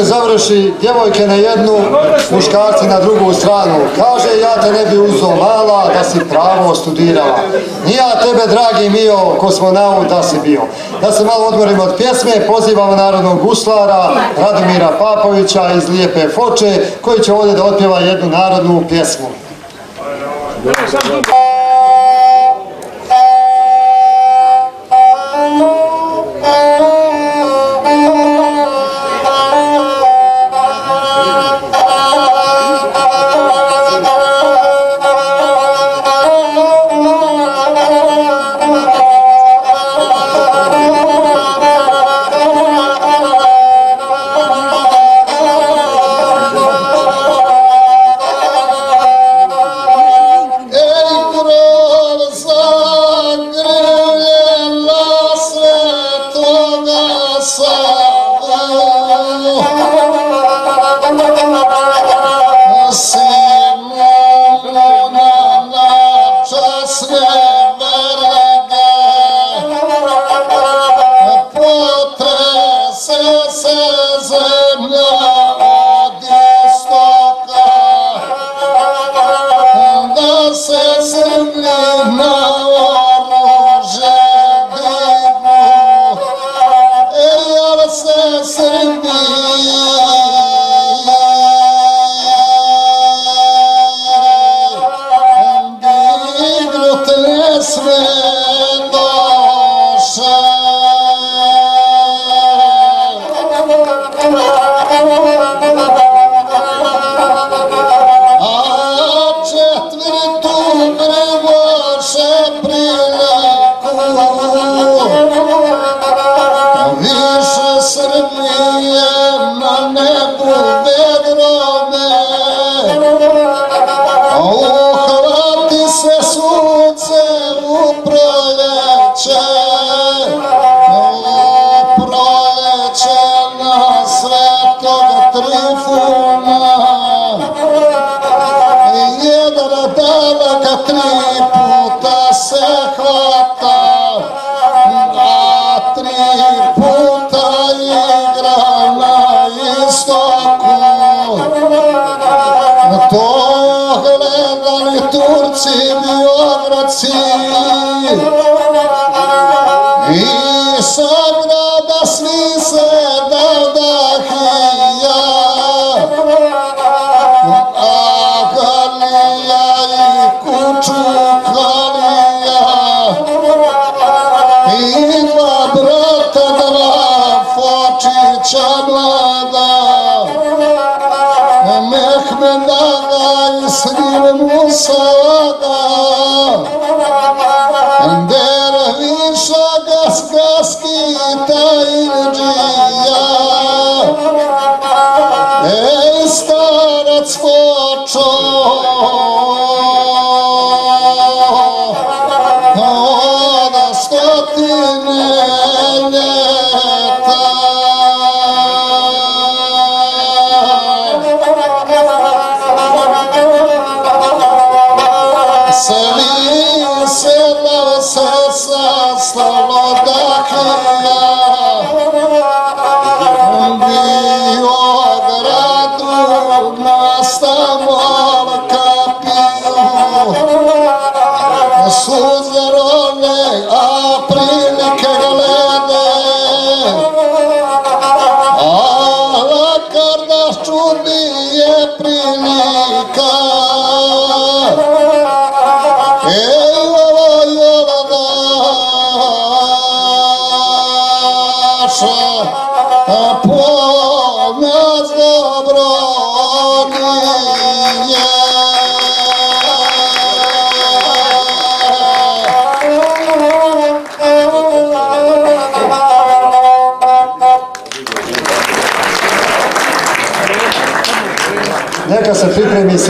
se završi djevojke na jednu, muškarci na drugu stranu. Kažu Bože, ja te ne bi uzao mala da si pravo studirala. Ni ja tebe, dragi mio, kosmonaut da si bio. Da se malo odmorimo od pjesme, pozivamo narodnog guslara Radomira Papovića iz Lijepe Foče, koji će ovdje da otpjeva jednu narodnu pjesmu.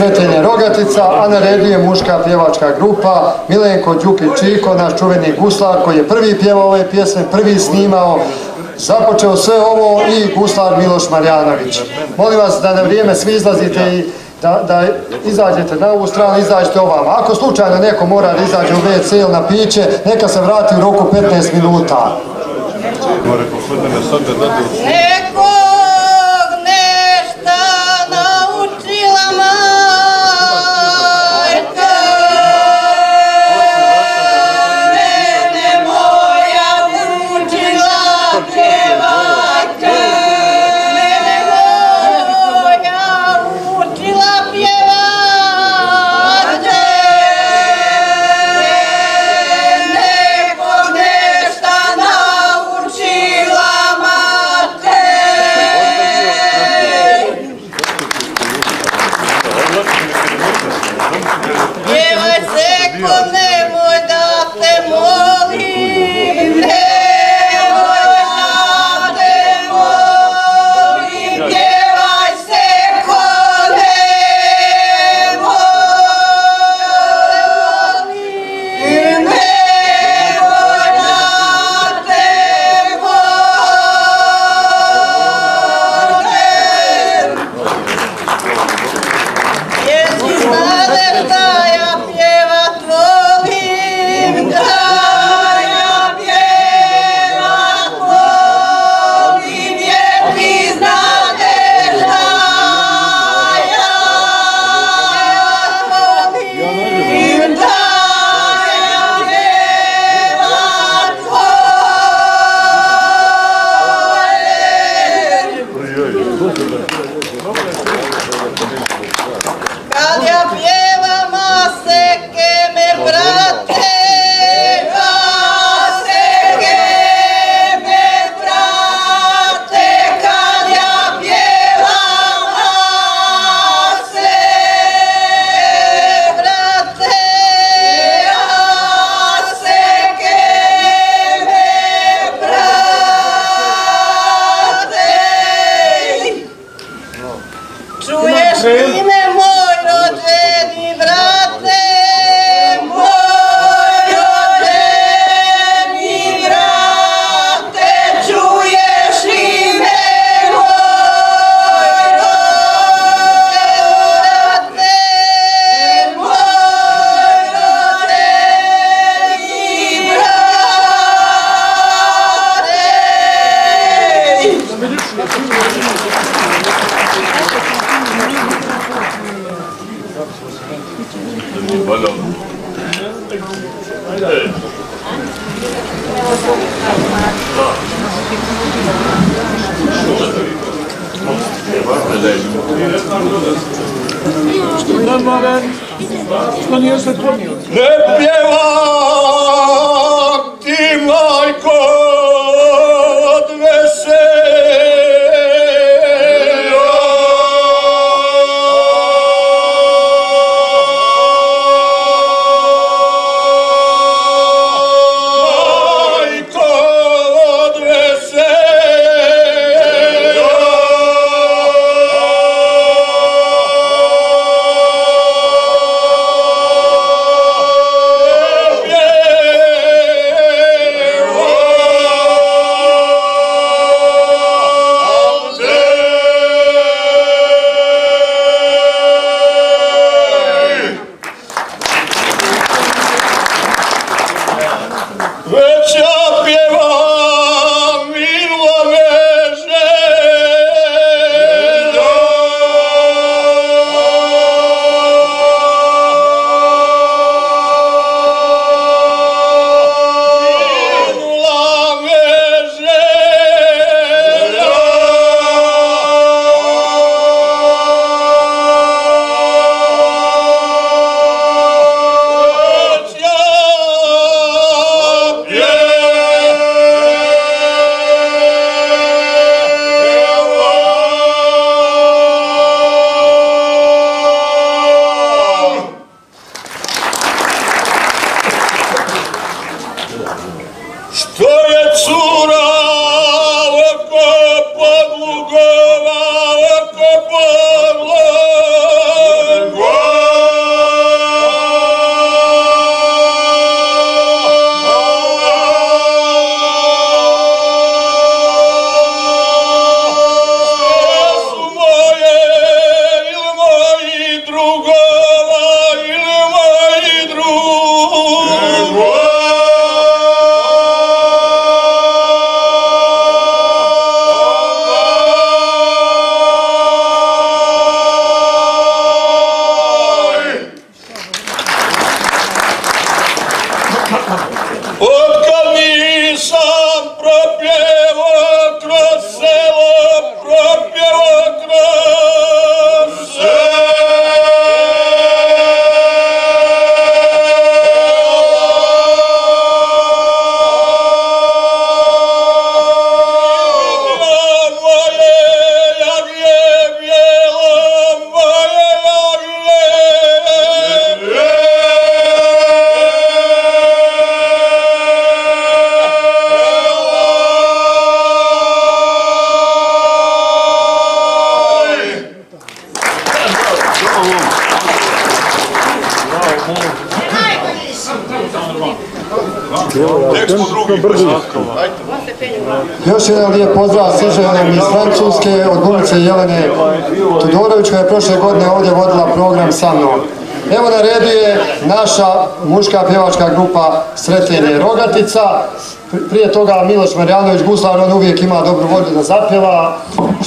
Svetenje rogatica, a na redu je muška pjevačka grupa Milenko Đukić Čiko, naš čuveni guslar koji je prvi pjevao ove pjesme, prvi snimao, započeo sve ovo i guslar Miloš Marjanović. Molim vas da na vrijeme svi izlazite i da, da izađete na ovu stranu, izađete ovamo. Ako slučajno neko mora da izađe u WC ili na piće, neka se vrati u roku 15 minuta. Sretljene Rogatica. Prije toga Miloš Marjanović Guslar, on uvijek ima dobru volju da zapjeva,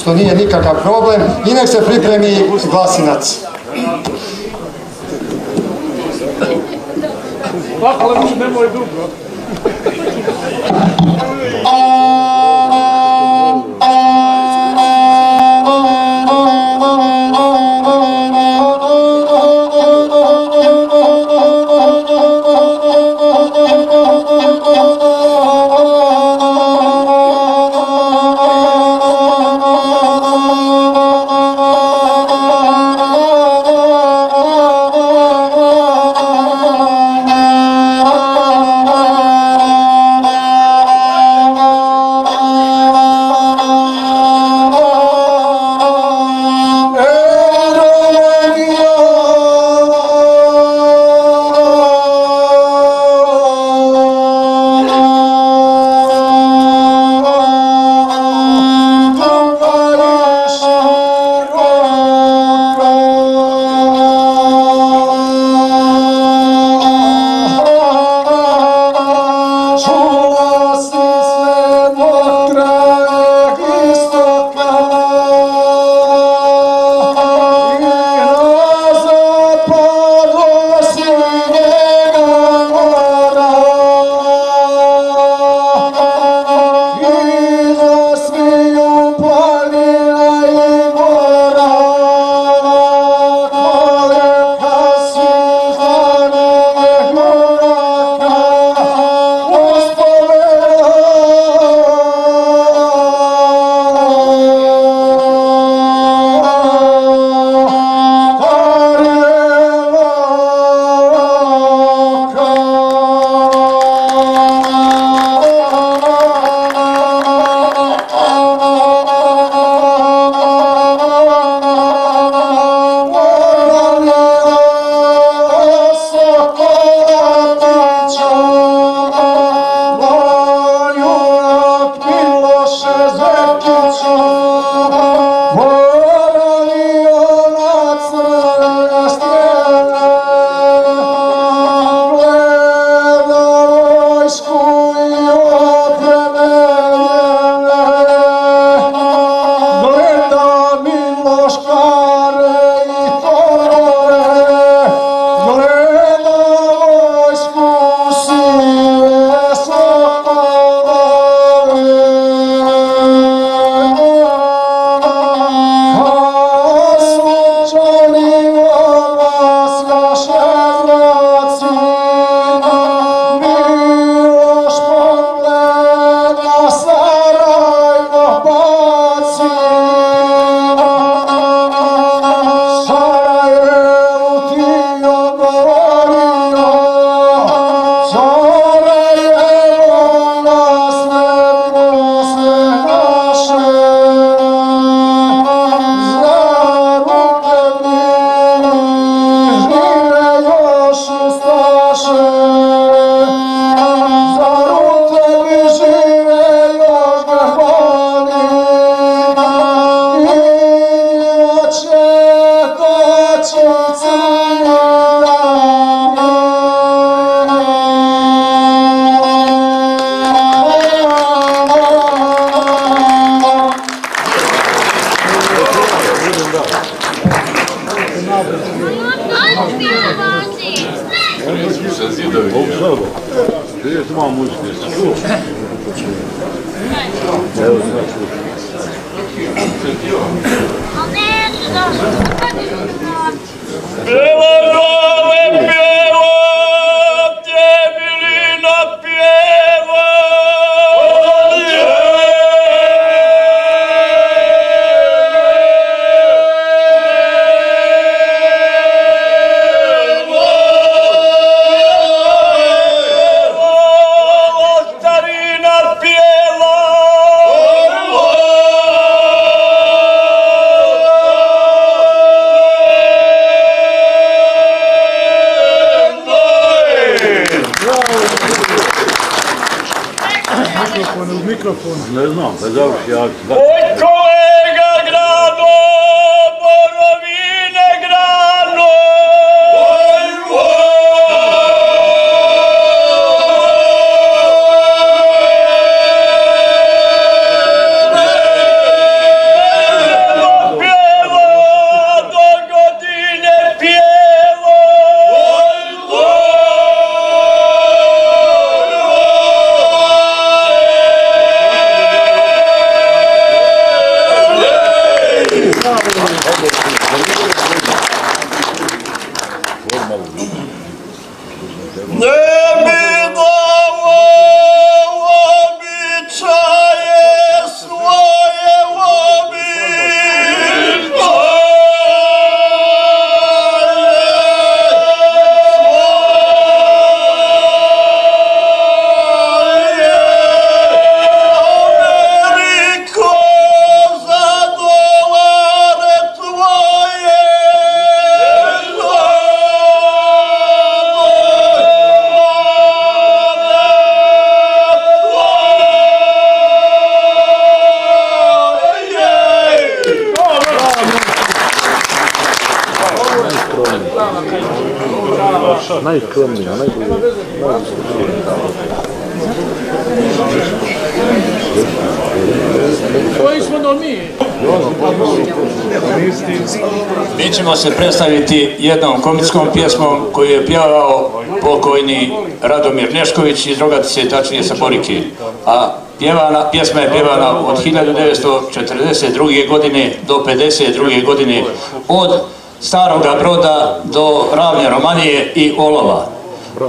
što nije nikakav problem. I nek se pripremi glasinac. Hvala, nemoj dugo. Komitskom pjesmom koju je pjevao pokojni Radomir Nešković iz Rogatice, tačnije sa Borike. A pjesma je pjevana od 1942. godine do 52. godine od Staroga Broda do Ravne Romanije i Olova.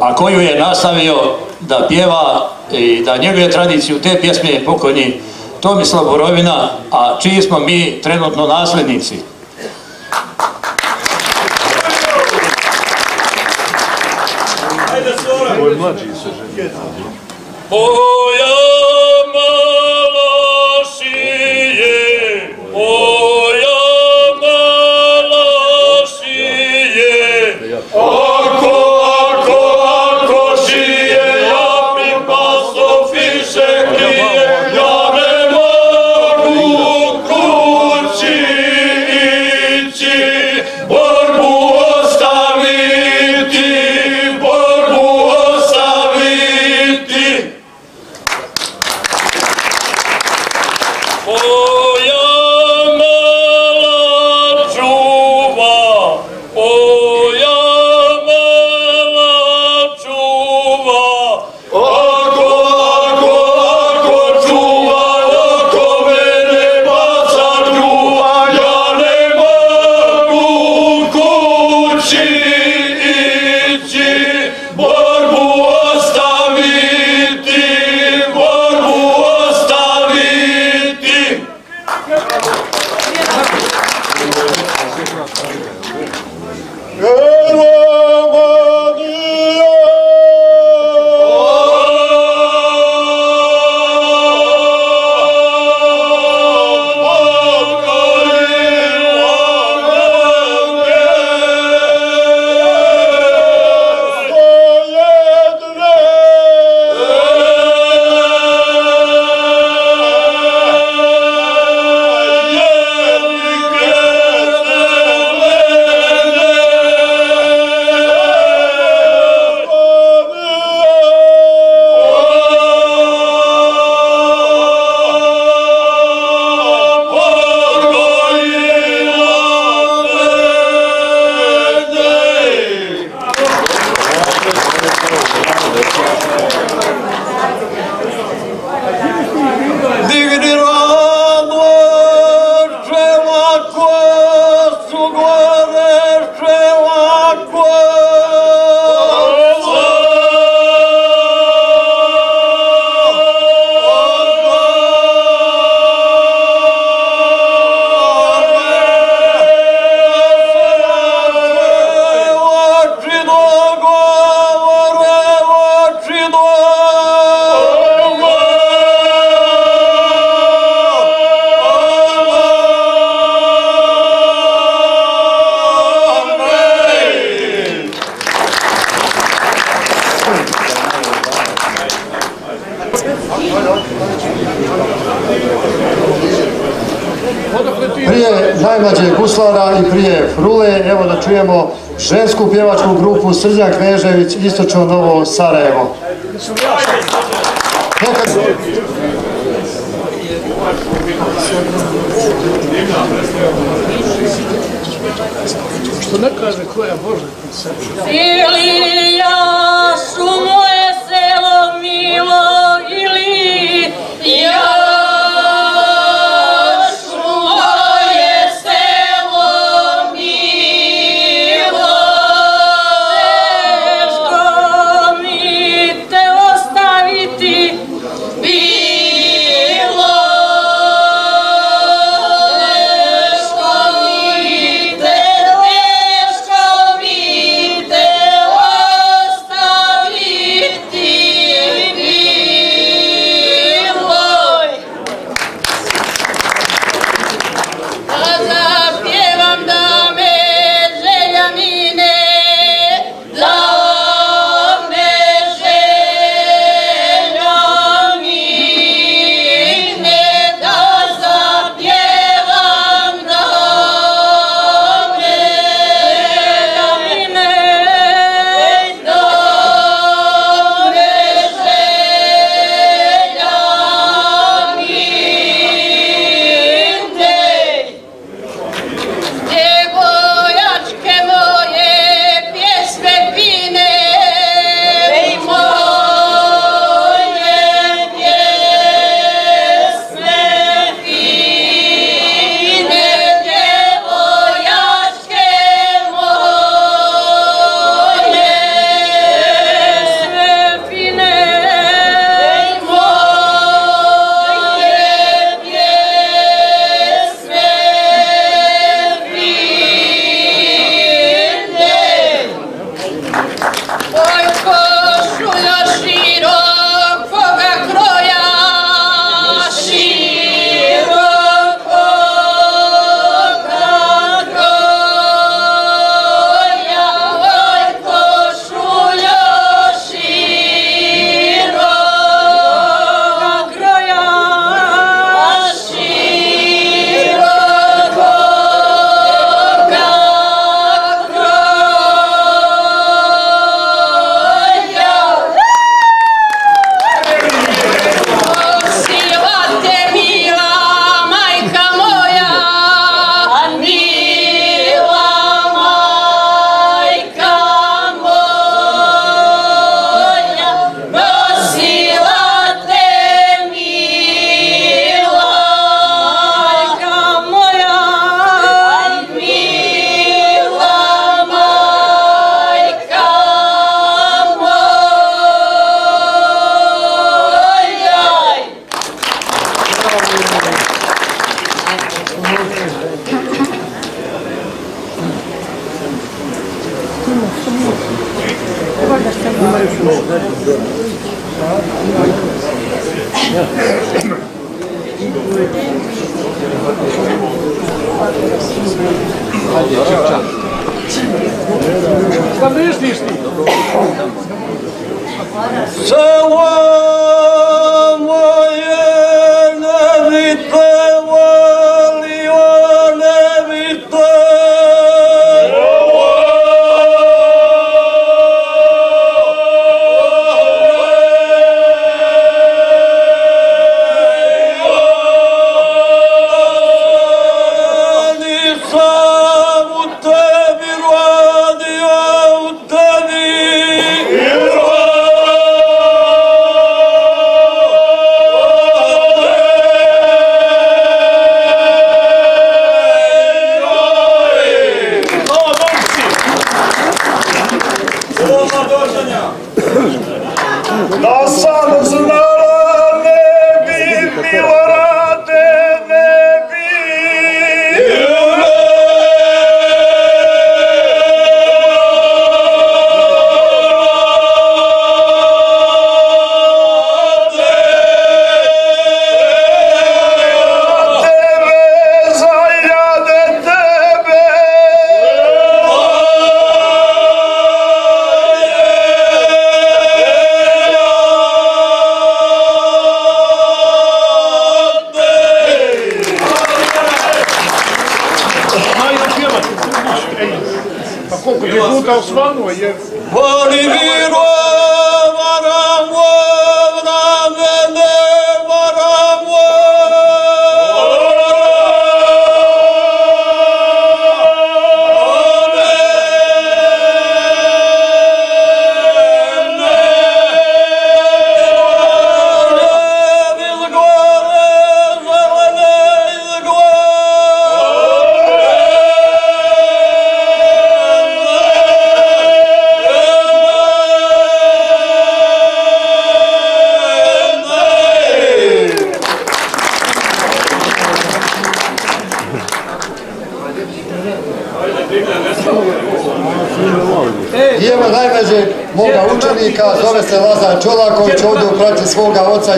A koju je nastavio da pjeva i da njeguje tradiciju te pjesme pokojni Tomislav Borovina, a čiji smo mi trenutno naslednici. čujemo žensku pjevačku grupu Srđan Knežević, Istočno Novo Sarajevo. Što ne kaže koja Bože Ilija su moje selo milo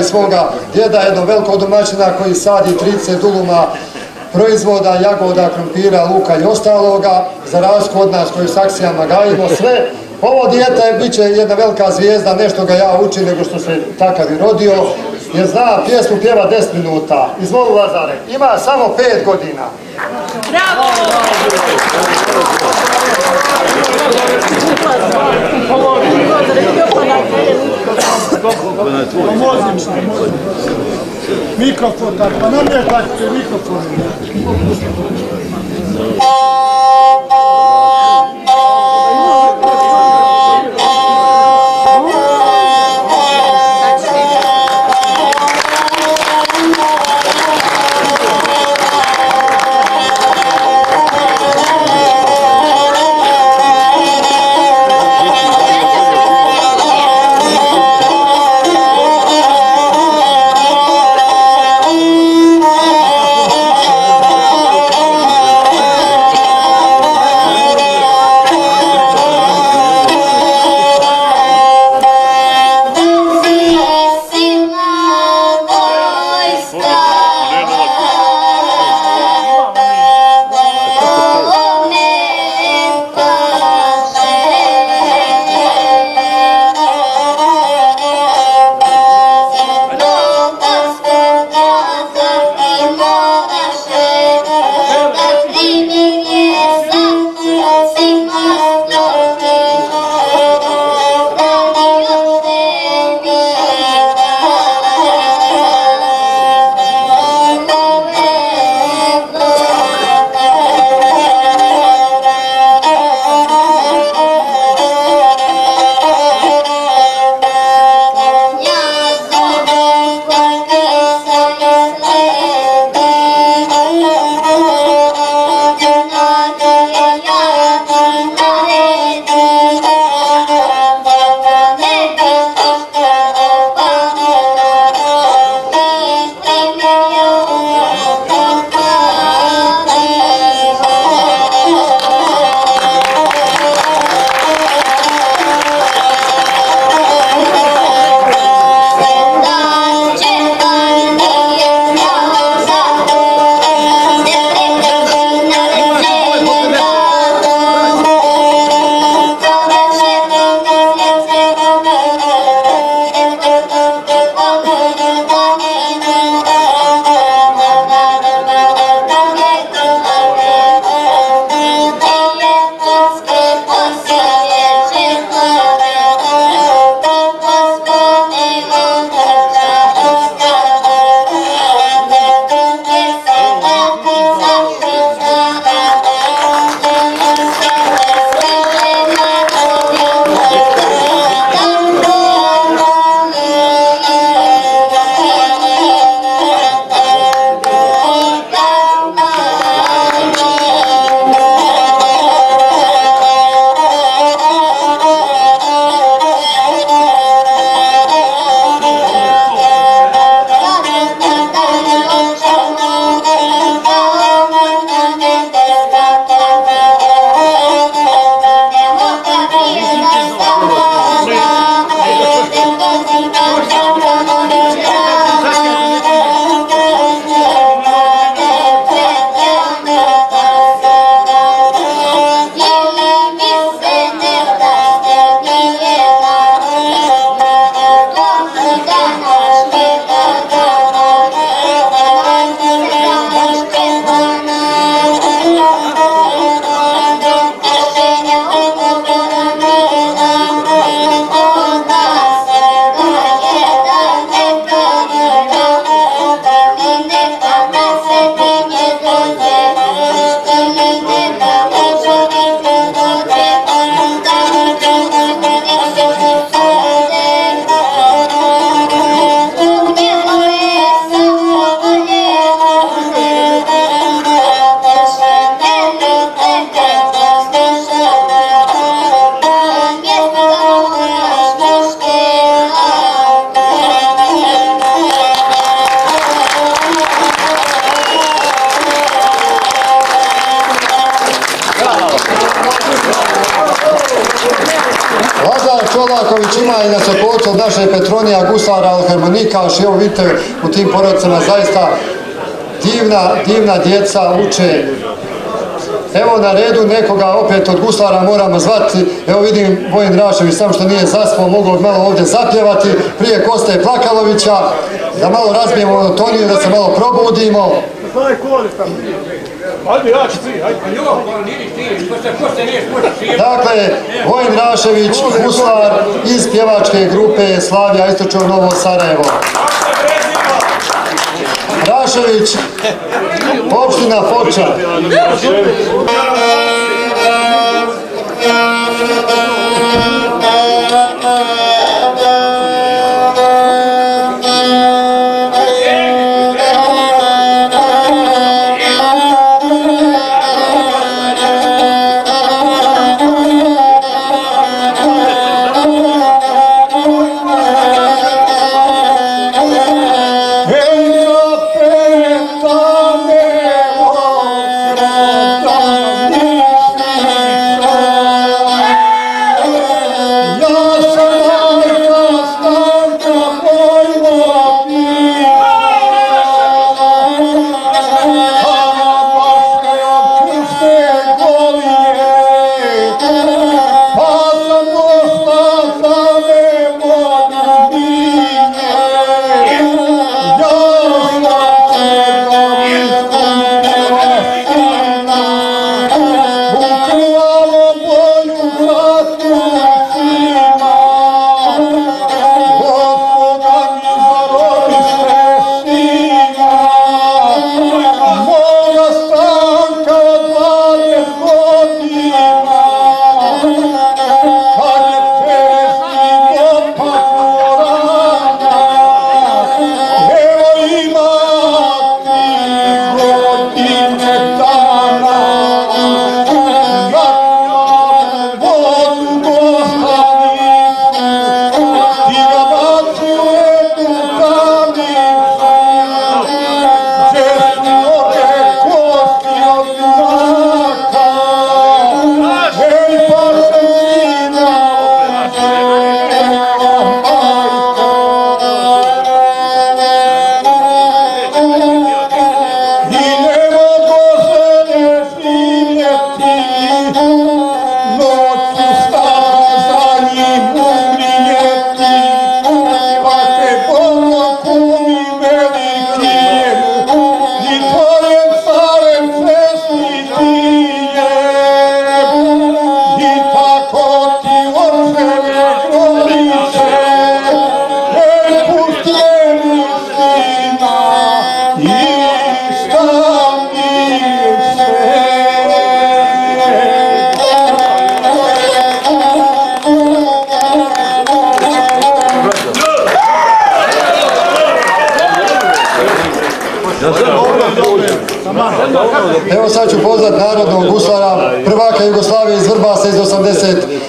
svoga djeda, jedno veliko domaćina koji sadi 30 duluma proizvoda, jagoda, krompira, luka i ostaloga, za razliku od nas koji s akcijama gajimo sve. Ovo dijete bit će jedna velika zvijezda, nešto ga ja učim nego što se takav i rodio, jer zna pjesmu pjeva 10 minuta. Izvoli Lazare, ima samo 5 godina. Mikrofon, tako, pa namještajte mikrofon. Od naše Petronija, Gusara, Alharmonikaš i evo vidite u tim porodicama zaista divna, divna djeca uče Evo na redu nekoga opet od guslara moramo zvati. Evo vidim Vojin Rašević, samo što nije zaspao, mogu malo ovdje zapjevati. Prije Koste Plakalovića, da malo razbijemo monotoniju, da se malo probudimo. Ajde, ja ću ti, ajde. Dakle, Vojin Rašević, guslar iz pjevačke grupe Slavija Istočno Novo Sarajevo. Rašević, opština Foča.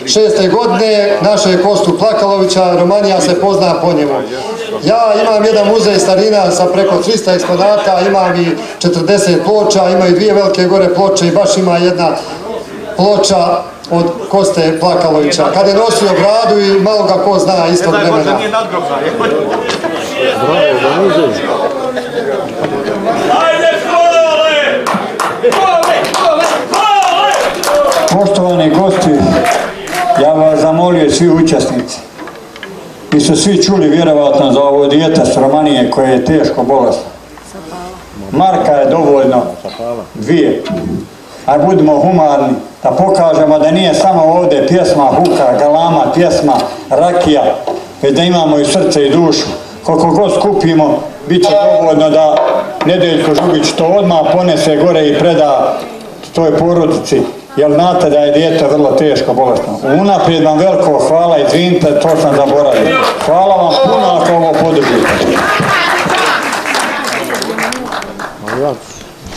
86. godine, naše Kostu Plakalovića, Romanija se pozna po njemu. Ja imam jedan muzej starina sa preko 300 eksponata, imam i 40 ploča, ima i dvije velike gore ploče i baš ima jedna ploča od Koste Plakalovića. Kad je nosio bradu i malo ga ko zna istog vremena. Poštovani gosti, ja svi učesnici. Vi su svi čuli vjerovatno za ovo dijete s Romanije koje je teško bolesno. Marka je dovoljno dvije. A budimo humarni, da pokažemo da nije samo ovdje pjesma, huka, galama, pjesma, rakija, već da imamo i srce i dušu. Koliko god skupimo, bit će dovoljno da Nedeljko Žugić to odmah ponese gore i preda toj porodici. Jer znate da je dijete vrlo teško bolesno. Unaprijed vam veliko hvala, izvinite, to sam zaboravio. Hvala vam puno ako ovo podržite.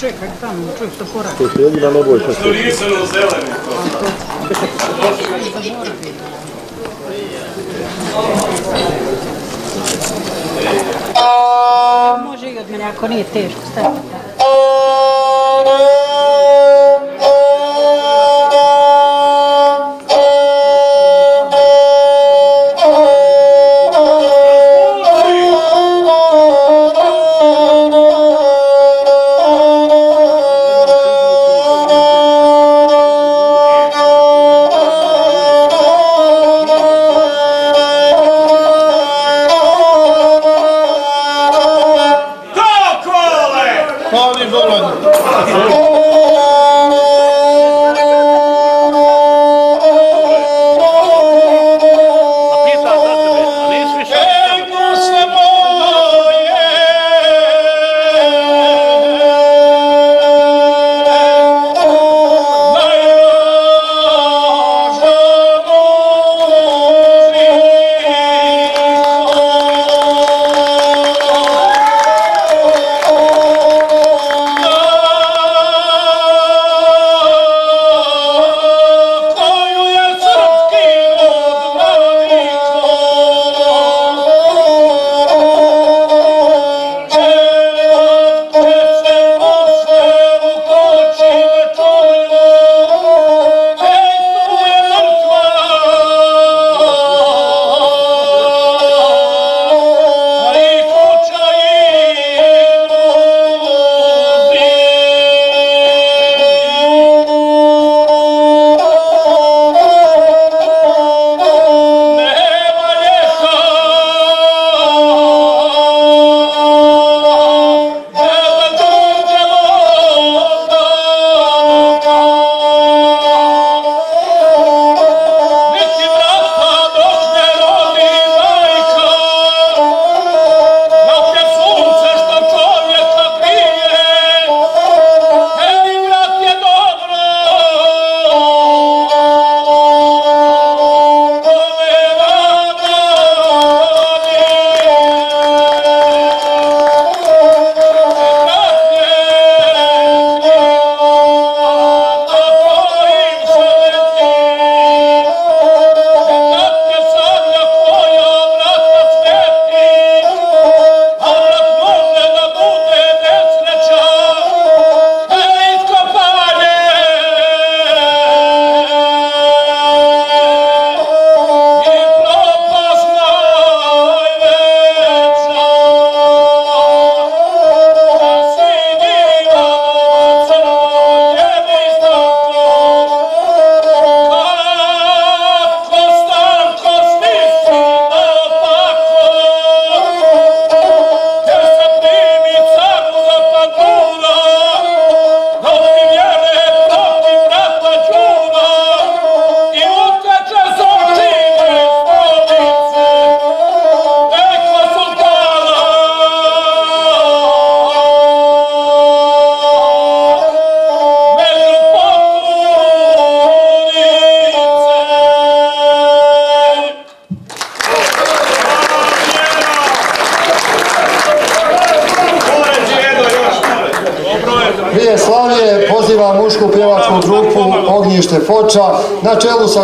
Čekaj tamo, čovjek se. To sjedi na nebojša. Može i mene, ako nije teško, stavite.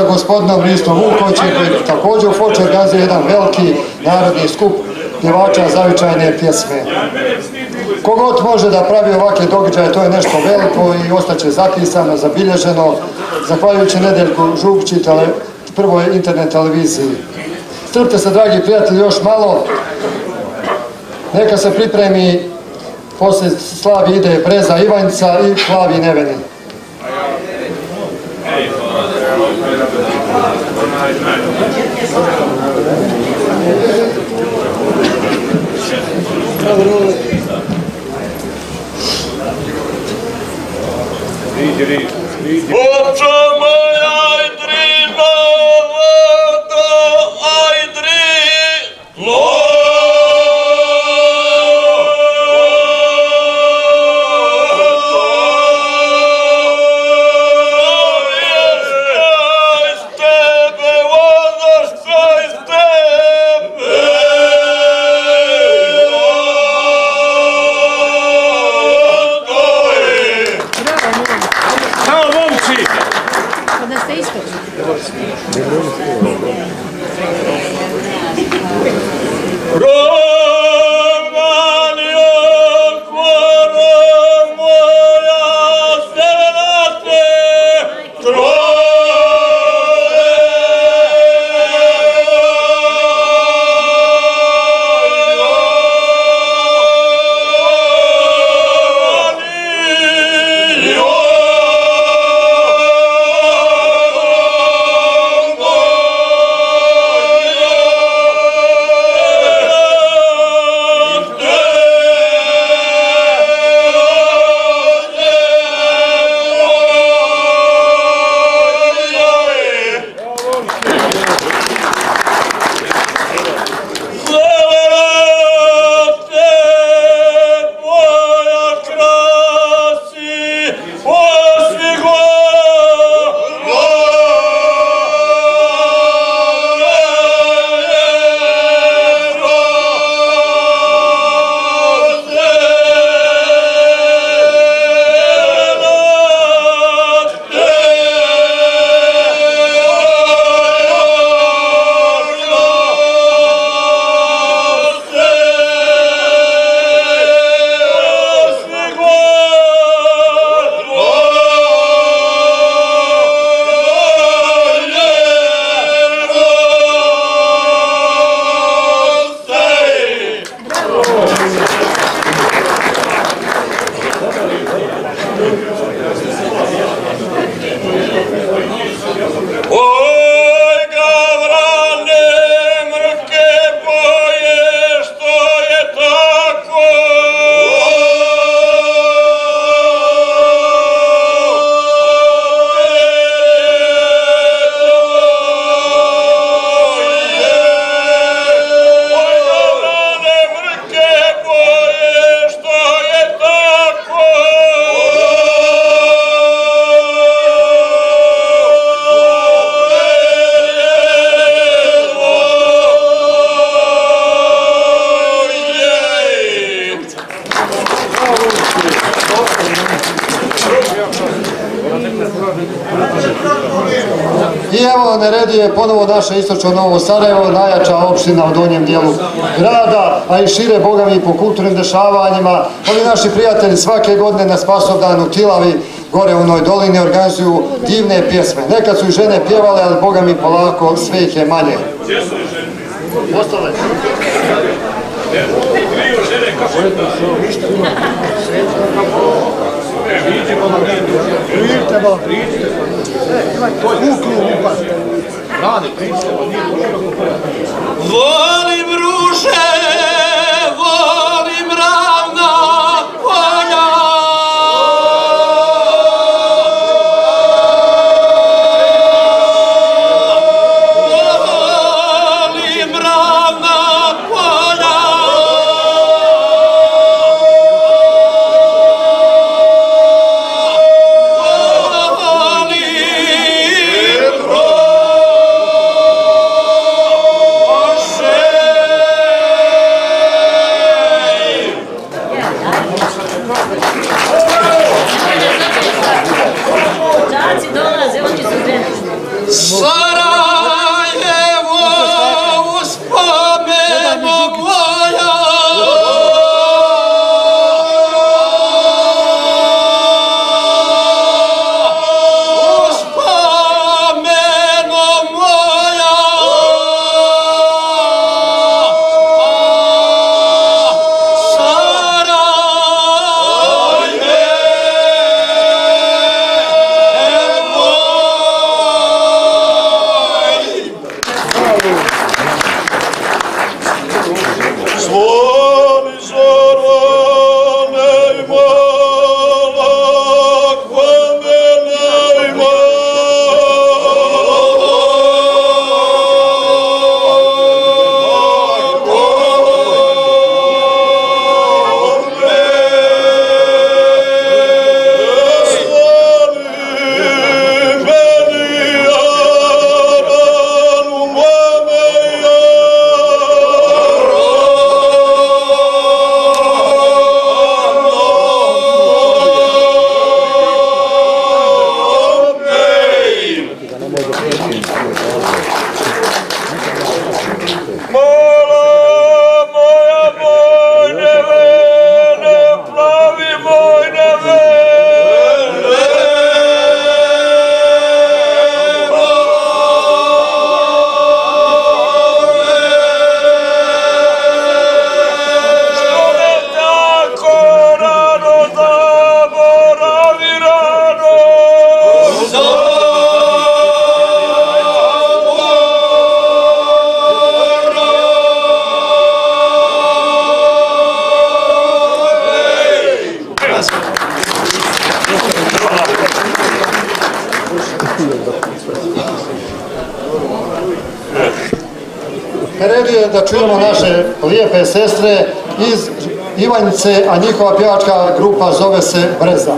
Gospodinom Ristom Vukovićem koji također u Foču organizuje jedan veliki narodni skup pjevača zavičajne pjesme. Kogod može da pravi ovakve događaje, to je nešto veliko i ostaće zapisano, zabilježeno, zahvaljujući Nedeljku tele, prvoj internet televiziji. Strpte se, dragi prijatelji, još malo. Neka se pripremi, poslije slavi ide Breza Ivanjca i Plavi Neveni. Naše istočno Novo Sarajevo, najjača opština u donjem dijelu grada, a i šire, boga mi, po kulturnim dešavanjima. Ovi naši prijatelji svake godine na Spasovdanu u Tilavi, gore u Noj dolini, organizuju divne pjesme. Nekad su i žene pjevale, ali boga mi polako sve ih je manje. Ostale. Volim ruže, Ivanjice, a njihova pjevačka grupa zove se Breza.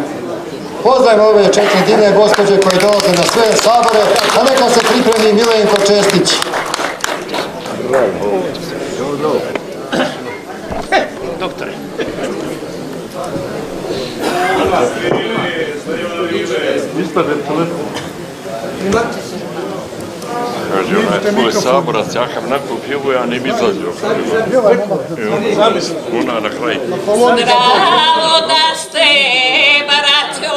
Pozdravimo ove četiri divne gospođe koje dolaze na sve sabore, a neka se pripremi Milenko Čestić. Doktore. Kaže, onaj tvoj saborac, jakav nakon pjevu, ja nim izlazio. Ona na kraju. Zdravo da ste, braćo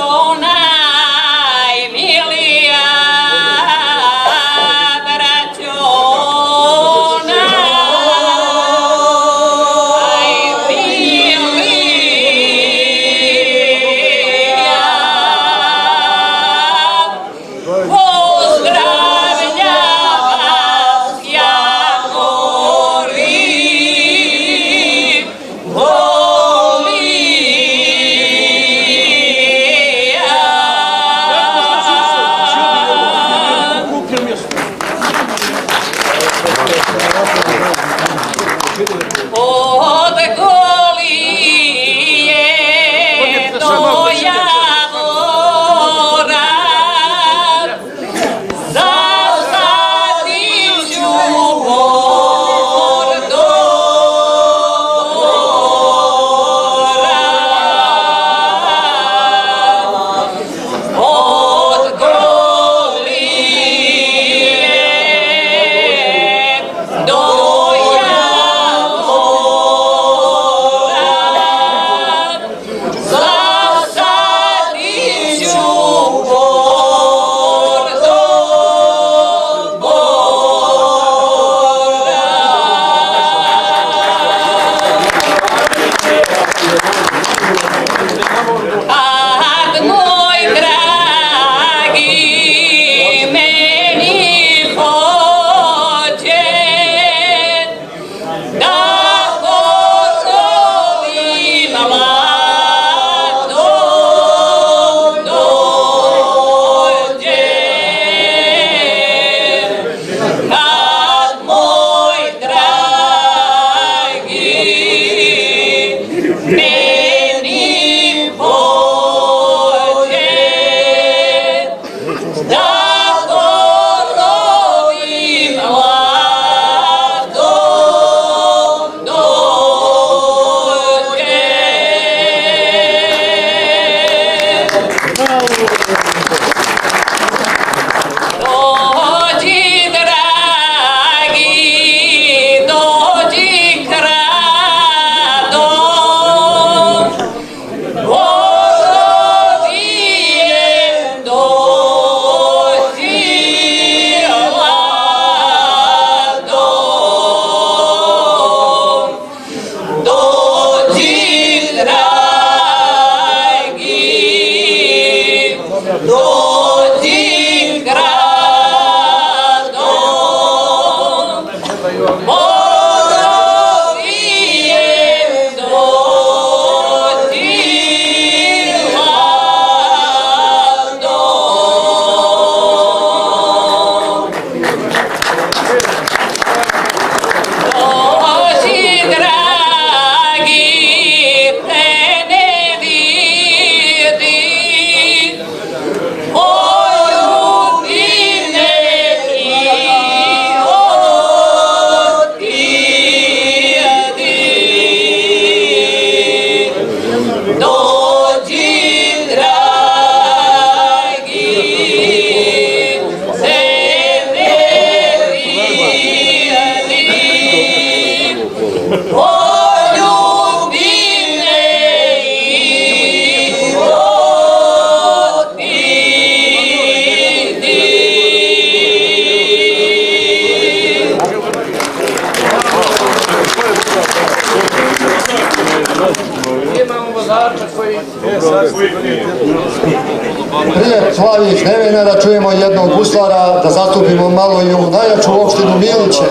nevenara čujemo jednog guslara da zastupimo malo i ovu najjaču opštinu Miliće.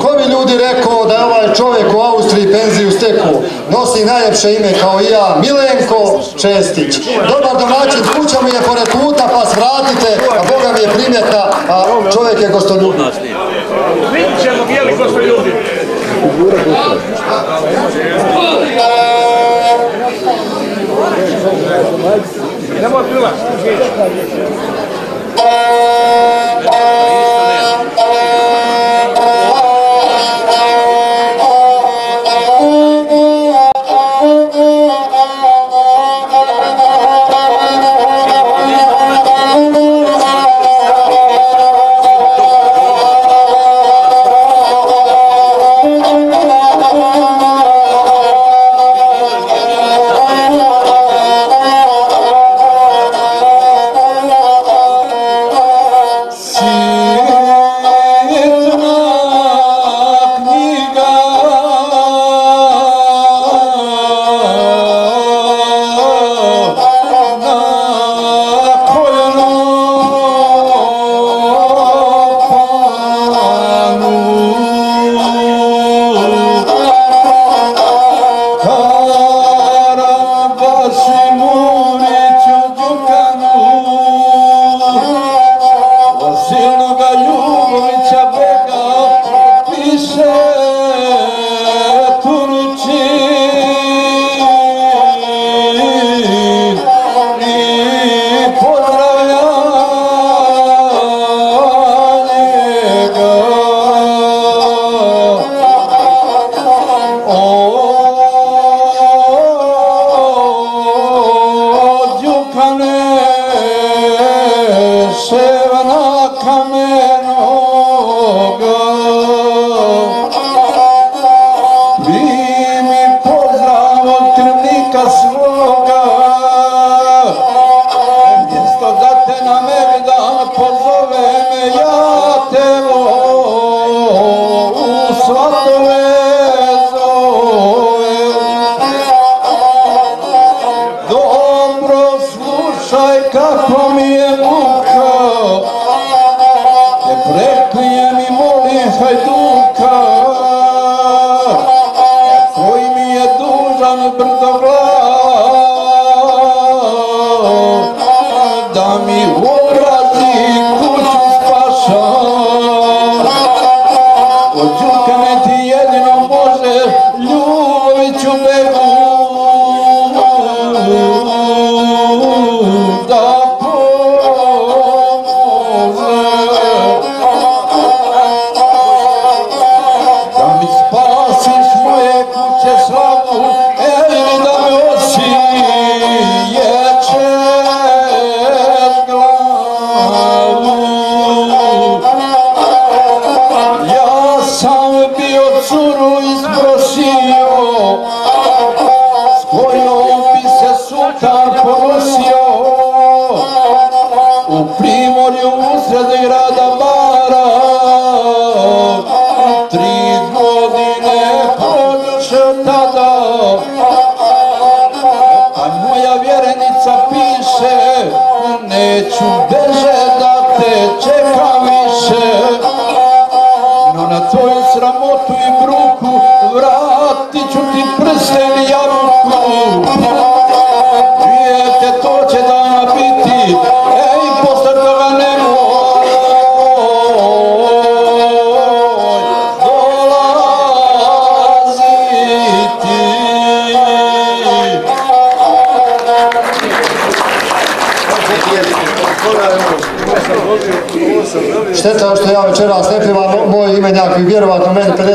Ko bi ljudi rekao da je ovaj čovjek u Austriji penziju steku, nosi najljepše ime kao i ja, Milenko Čestić. Dobar domaćin, kuća mi je pored puta pa svratite, a Boga mi je primjetna, a čovjek je gostoljubni. Vidit ćemo bijeli gospodin Nemoj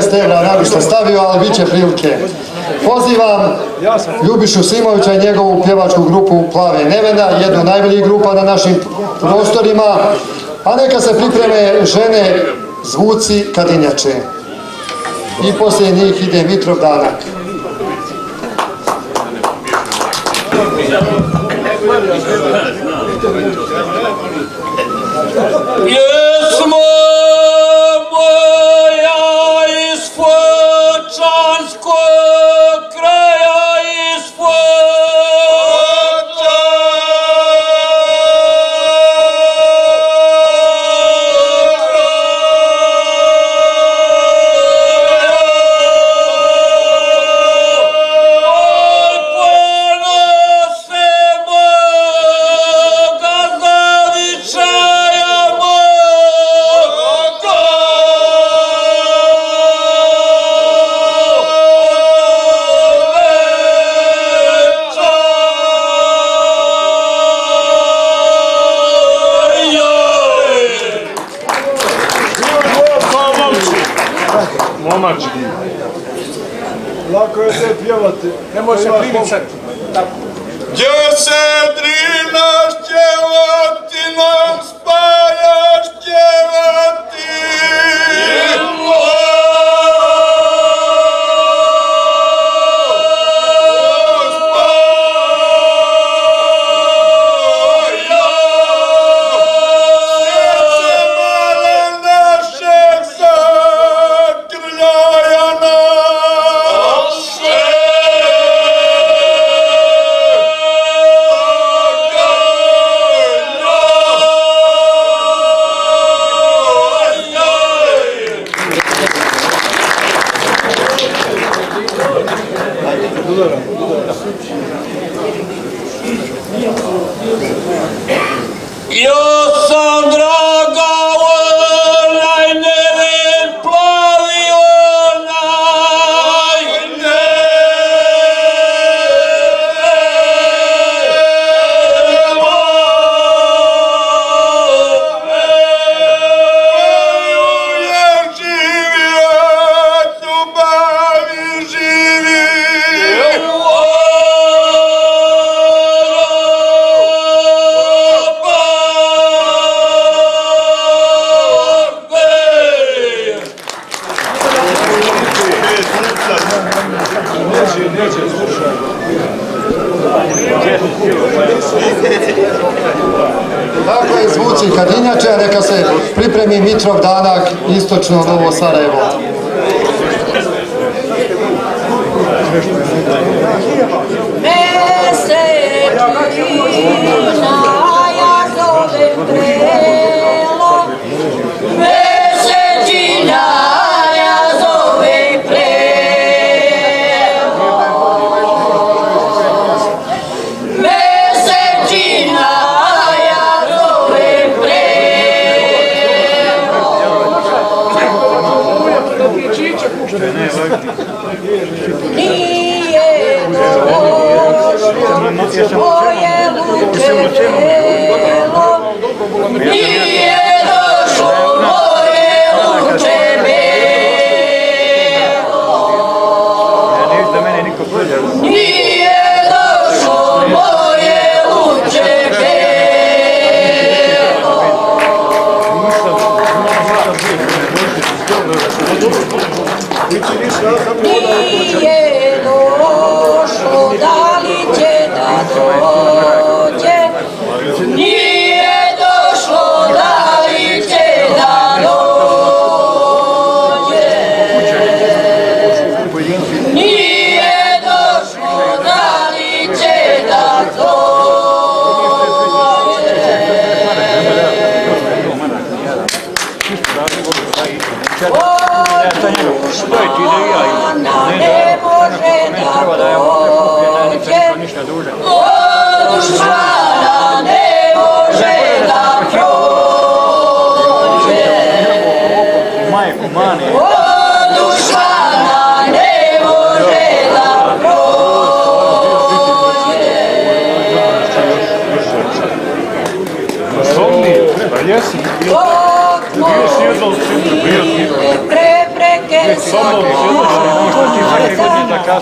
50 evra navište stavio, ali bit će prilike. Pozivam Ljubišu Simovića i njegovu pjevačku grupu Plave Nevena, jednu najboljih grupa na našim prostorima, a neka se pripreme žene zvuci kadinjače. I poslije njih ide Mitrov Danak. Yeah. piensan? Yo soy istočno Novo Sarajevo. 我 Somos nosotros los mismos que acá,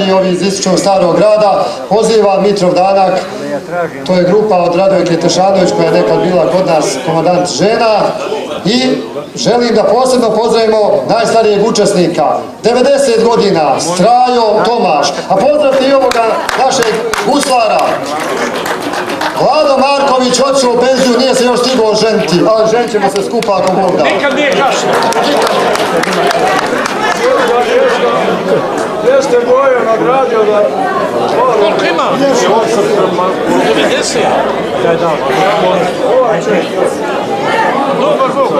Radiovi iz Istočnog starog grada poziva Mitrov Danak, to je grupa od Radojke Tešanović koja je nekad bila kod nas komandant žena i želim da posebno pozdravimo najstarijeg učesnika, 90 godina, Strajo Tomaš, a pozdravite i ovoga našeg guslara. Vlado Marković otišao u penziju, nije se još stigao ženiti, ali ženit ćemo se skupa ako Bog da. Nikad nije kašno. Gdje ste Bojo nagradio da... Koliko ima? 90. Daj, da. Dobar Bog.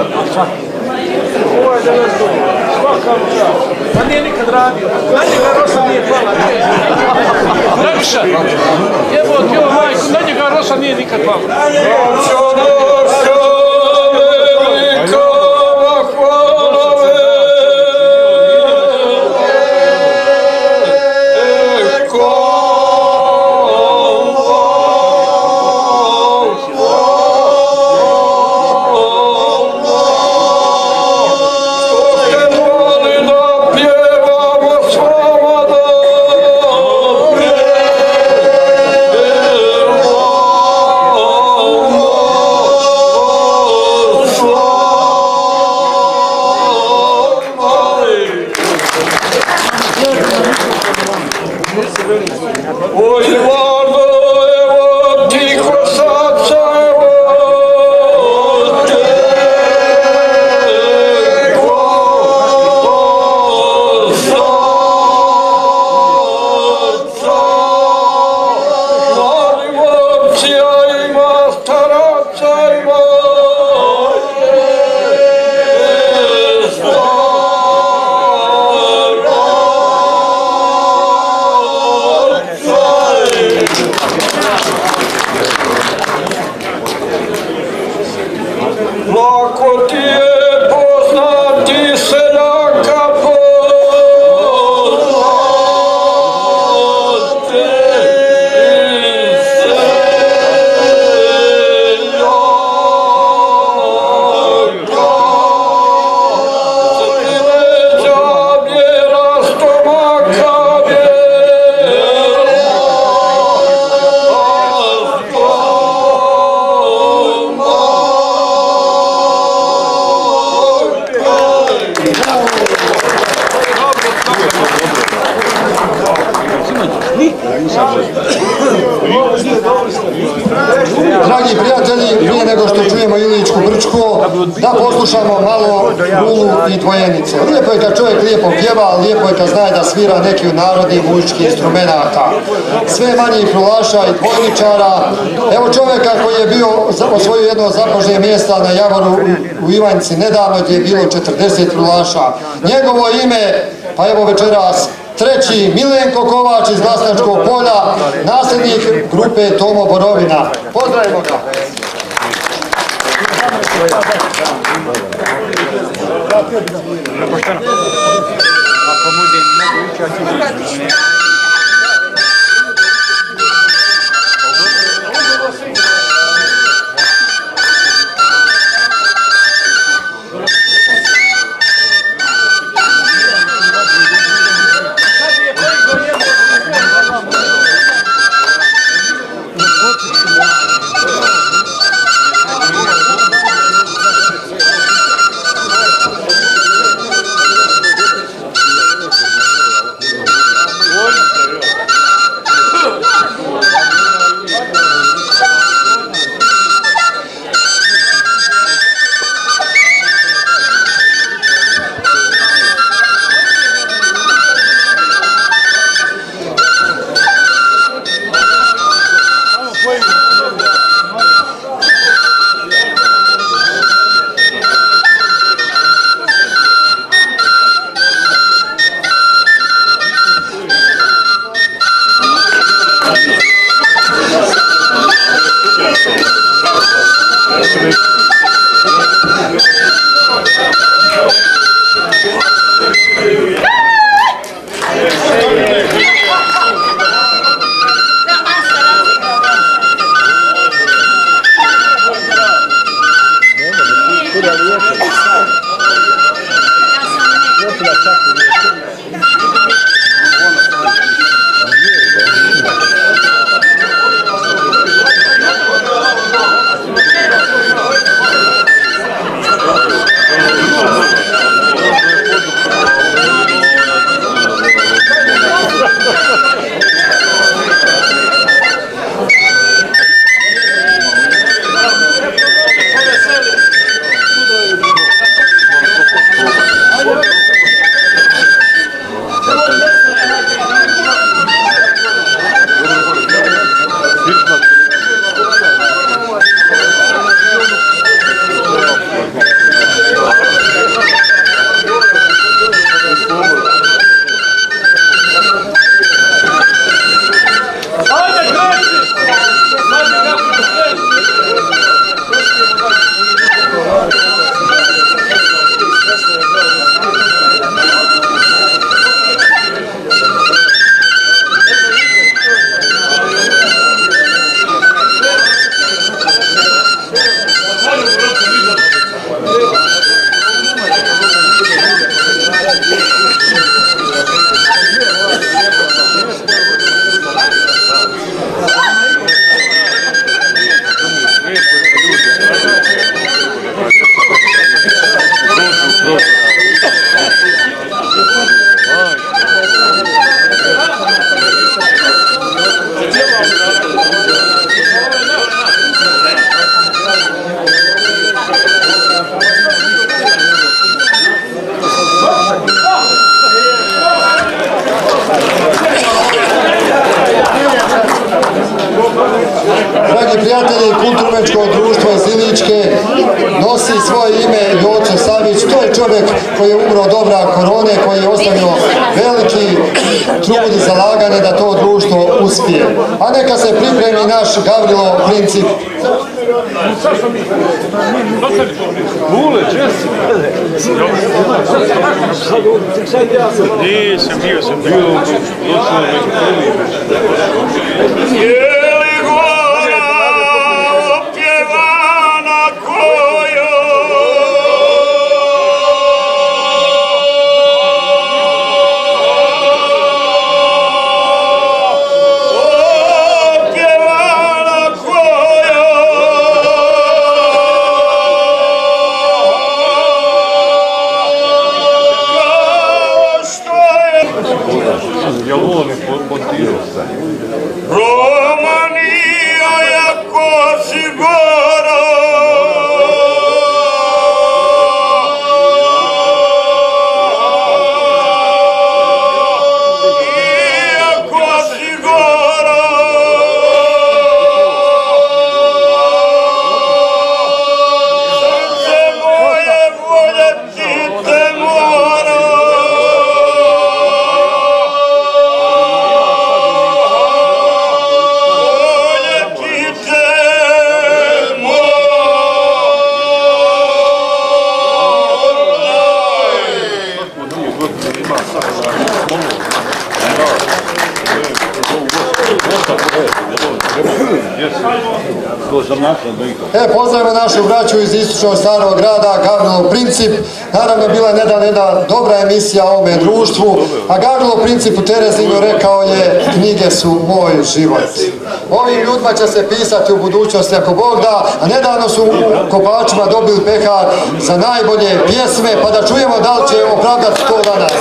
Ovo je 90 godina. Svaka mu čast. Pa nije nikad radio. Na njega rosa nije pala. Dragiša, jebo ti ovo majku, na njega rosa nije nikad pala. neki od narodnih muzičkih instrumenta. Sve manji prolaša i dvojničara. Evo čovjeka koji je bio osvojio jedno zapožnje mjesta na Javoru u Ivanjci nedavno gdje je bilo 40 prolaša. Njegovo ime, pa evo večeras, Treći, Milenko Kovač iz Glasnačkog polja, nasljednik grupe Tomo Borovina. Pozdravimo ga! Hvala Rakamı denine büyük çerçeve. A neka se pripremi naš Gavrilo Princip. Nisam, bio sam bio našu braću iz istočnog starog grada, Gavrilo Princip. Naravno, bila je nedavno jedna dobra emisija o ovome društvu, a Gavrilo Princip u Terezinu rekao je knjige su moj život. Ovim ljudima će se pisati u budućnosti ako Bog da, a nedavno su u Kopačima dobili pehar za najbolje pjesme, pa da čujemo da li će opravdati to danas.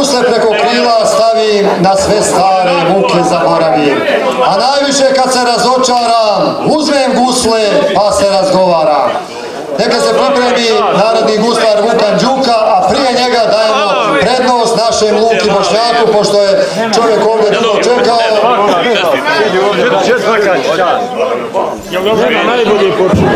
Gusle preko krila stavim, na sve stare muke zaboravim. A najviše kad se razočaram, uzmem gusle pa se razgovaram. Neka se pripremi narodni guslar Vukan Đuka, a prije njega dajemo prednost našem Luki Bošnjaku, pošto je čovjek ovdje dugo čekao. Nema najbolji počin.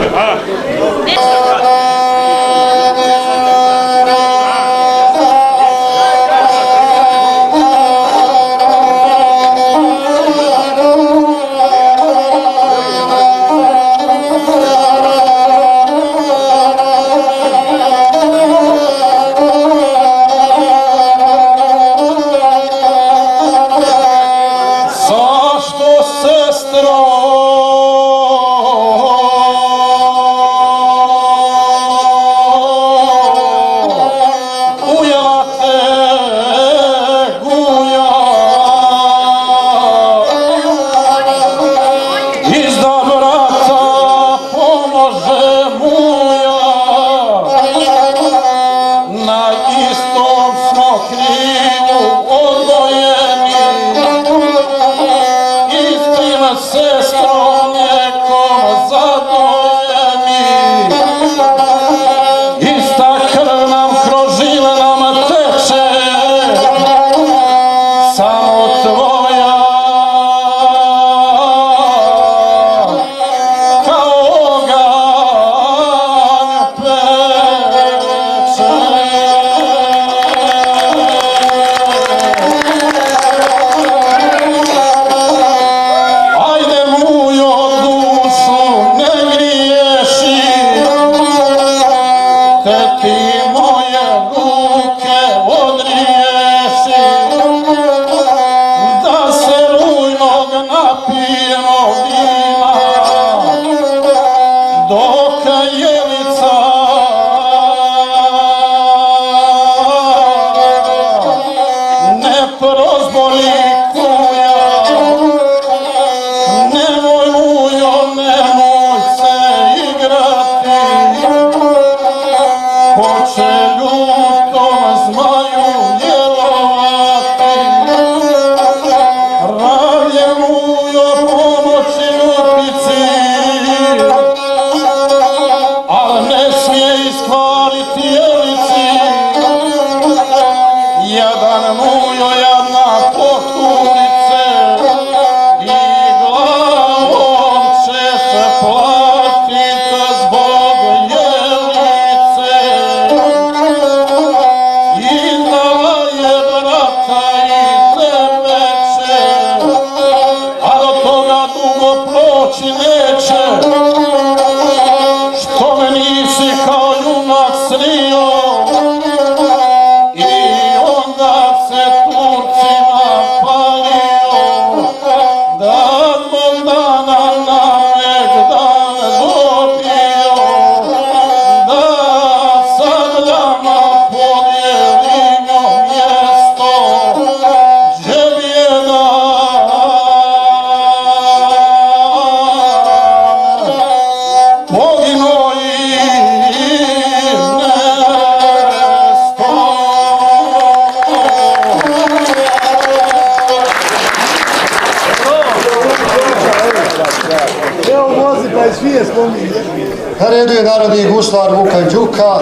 Đuka.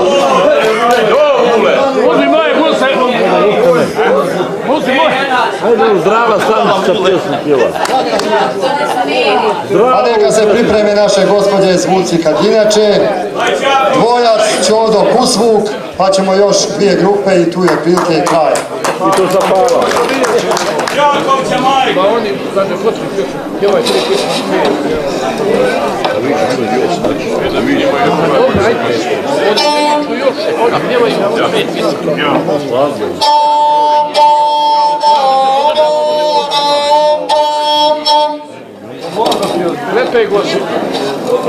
Uzmi moje guse. Uzmi moje. Ajde, zdrava stanica pjesmu pjeva. A neka se pripreme naše gospođe zvuci kad inače. Dvojac, Ćodo, Kusvuk, pa ćemo još dvije grupe i tu je otprilike kraj. I to zapala. Jakovća majko. Pa znate, fotri pješu. Pjevaj tri pjesme. Da vidimo je Dobro, ajde. Tu još, oni pjevaju pet pjesme. Lepe gosi.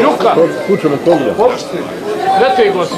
Đuka. Kuću na pogled. Popusti. Lepe gosi.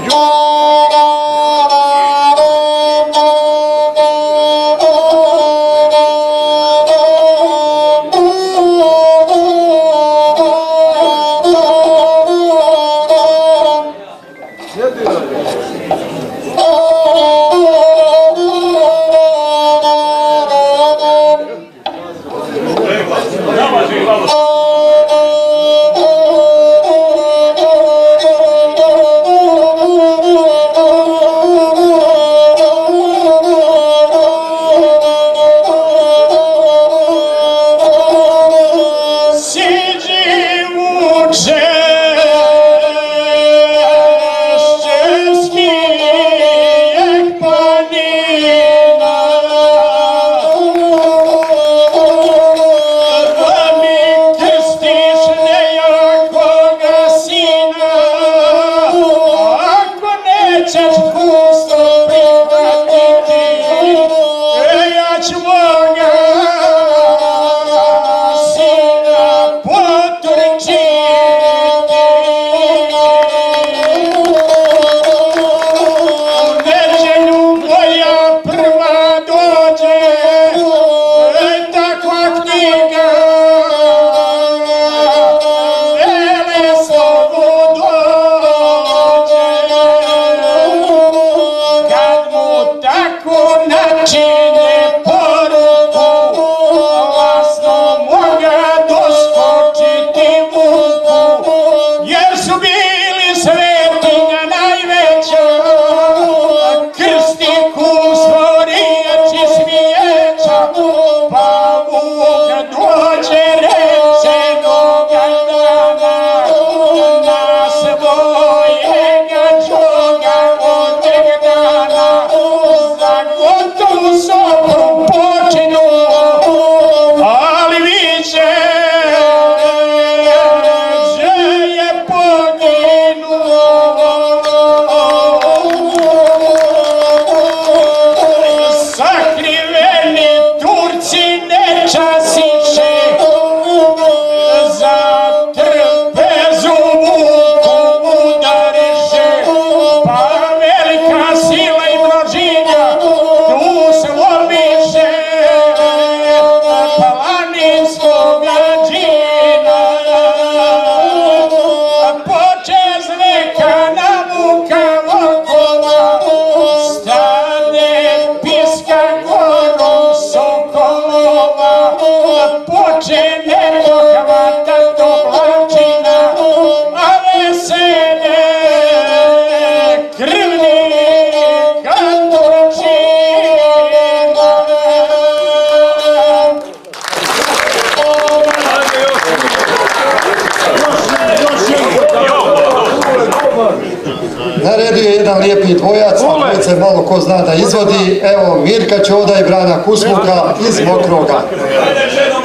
ko zna da izvodi, evo Mirka Ćoda i Brana Kusmuka iz Mokroga.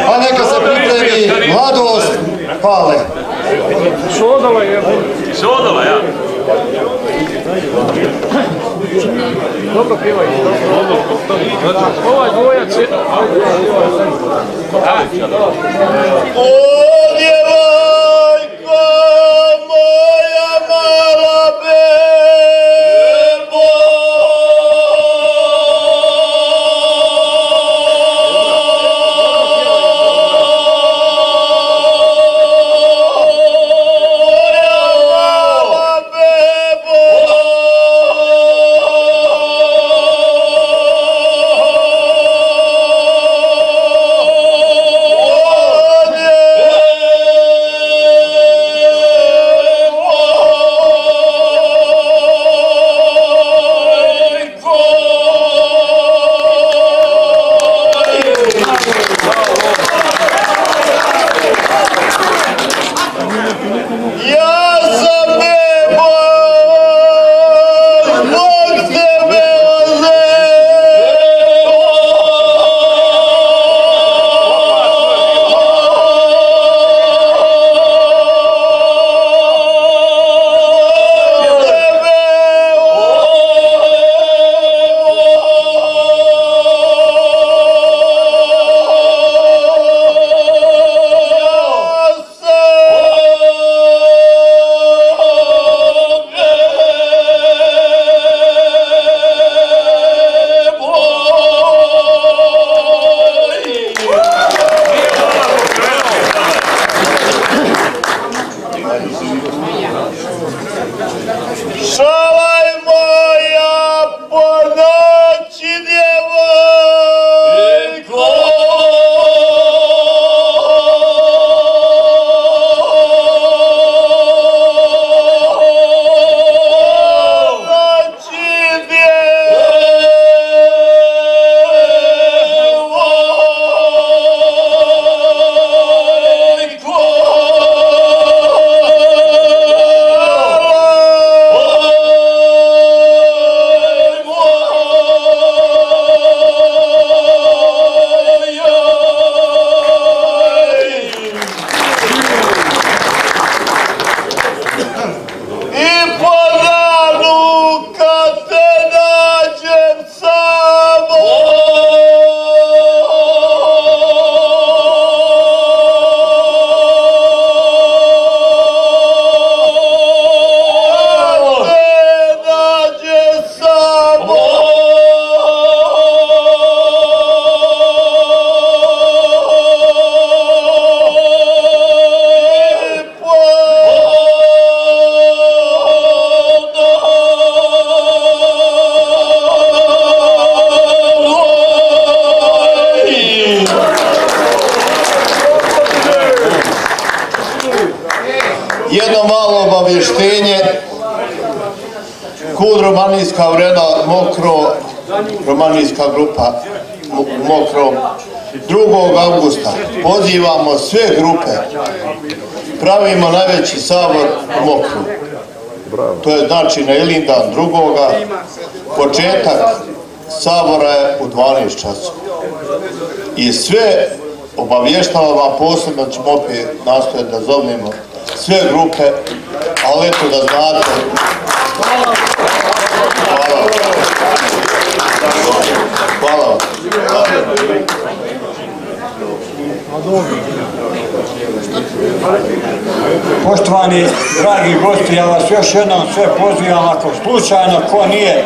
A neka se pripremi mladost, hvale. Šodala je. Šodala, ja. Dobro pivaj. Ovaj dvojac je... Ovo Romanijska grupa Mo- Mokro, 2. augusta pozivamo sve grupe, pravimo najveći sabor u Mokru. To je znači na Ilindan drugoga, početak sabora je u 12 časova. I sve obavještavam vam posebno ćemo opet nastojati da zovnemo sve grupe, ali eto da znate. Hvala. Hvala vam. Poštovani, dragi gosti, ja vas još jednom sve pozivam, ako slučajno ko nije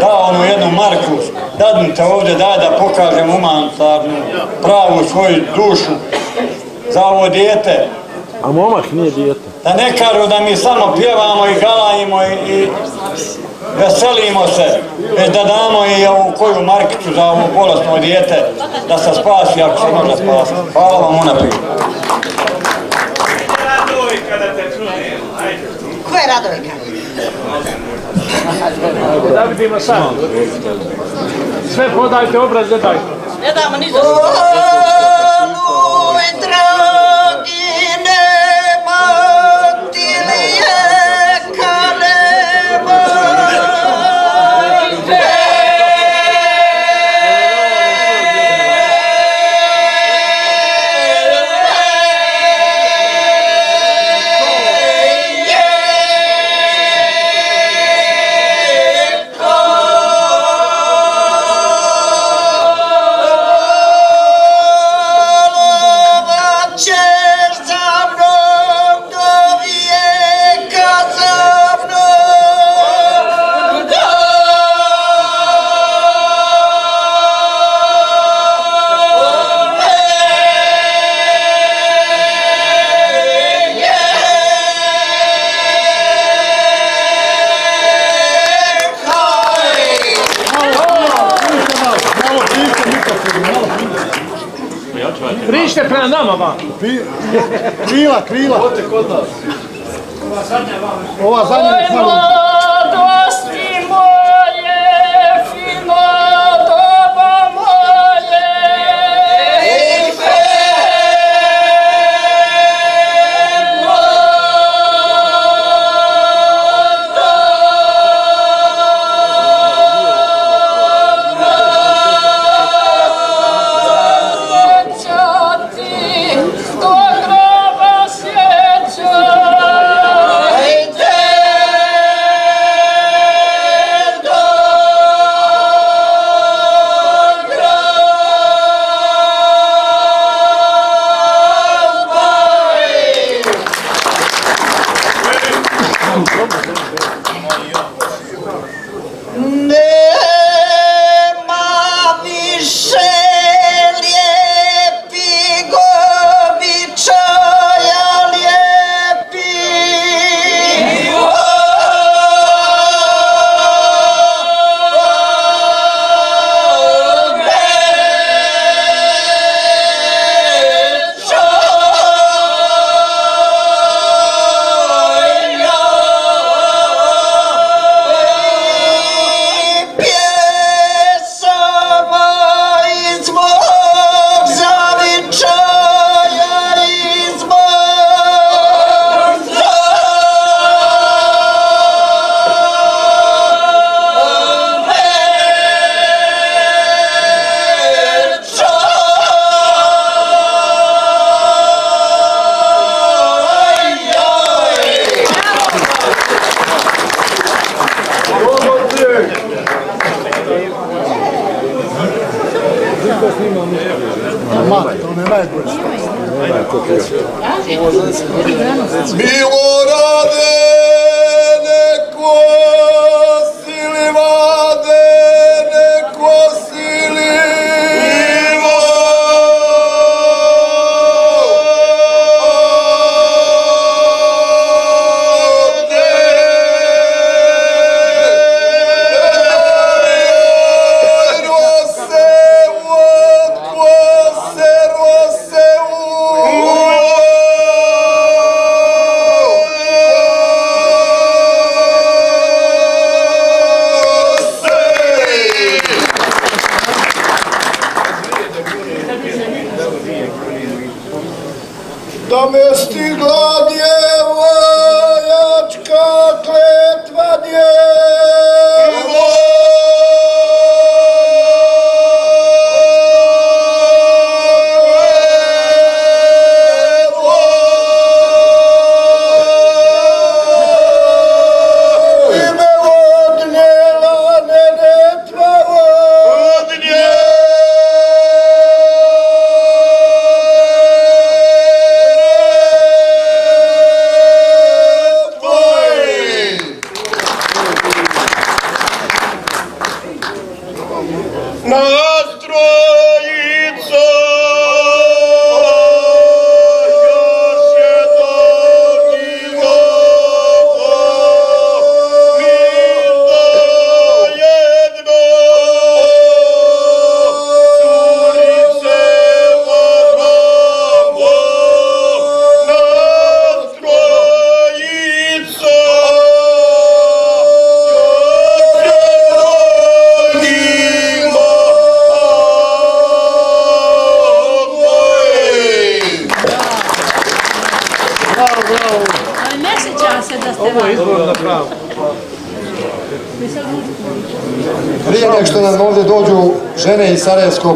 dao onu jednu marku, dadnite ovdje daj da pokažem humanitarnu, pravu svoju dušu za ovo dijete. A momak nije dijete. Da ne kažu da mi samo pjevamo i galajimo i, i veselimo se, već da damo i ovu koju markicu za ovo bolesno dijete da se spasi ako se može spasiti. Hvala vam unaprijed. Ko je Radojka? Da vidimo sad. Sve podajte, obraz ne dajte. Ne damo ni Prema nama van. Krila, krila. kod nas. Ova zadnja je malo... Mladosti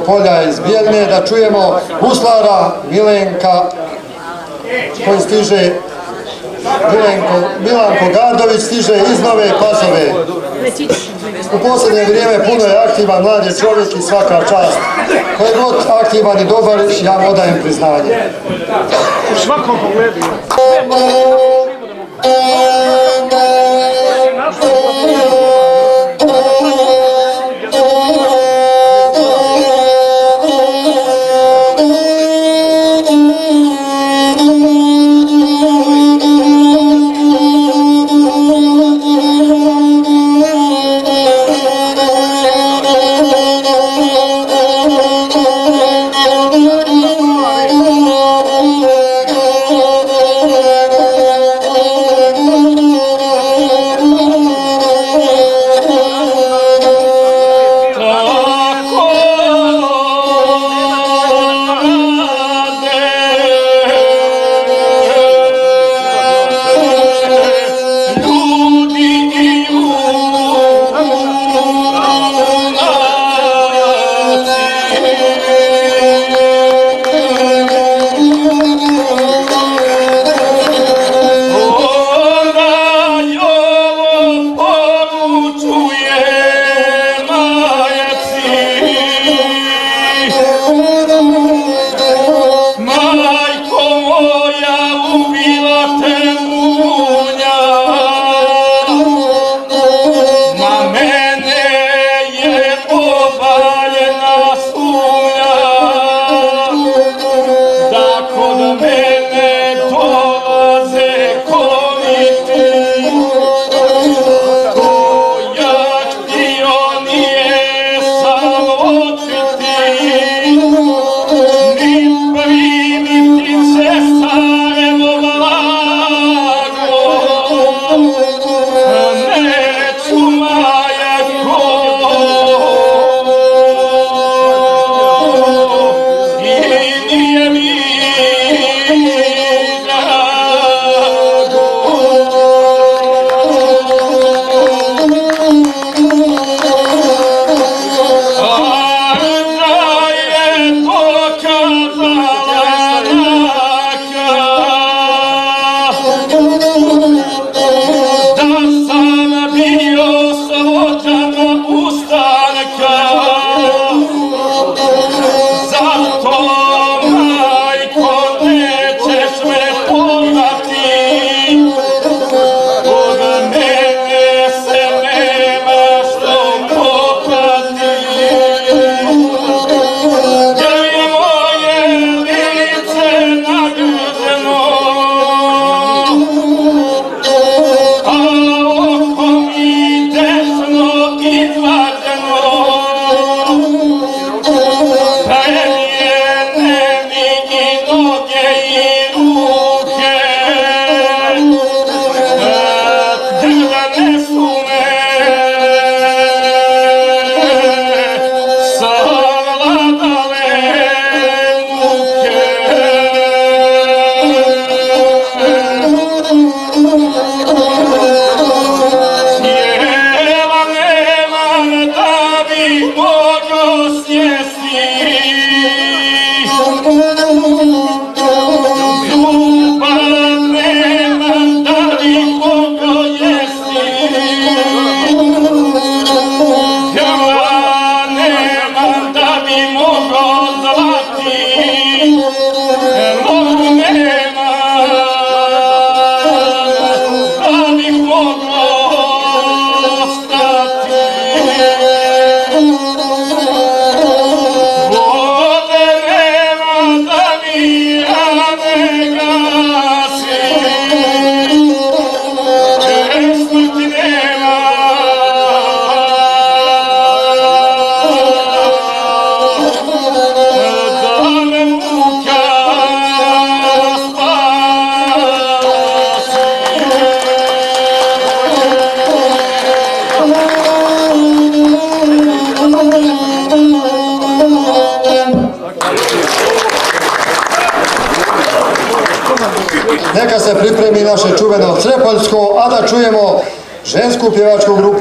polja iz Bjedne da čujemo guslara Milenka koji stiže Milenko, Milanko Gandović stiže iz nove pasove. U posljednje vrijeme puno je aktivan mlad čovjek i svaka čast. Koji je god aktivan i dobar, ja mu odajem priznanje. U svakom pogledu.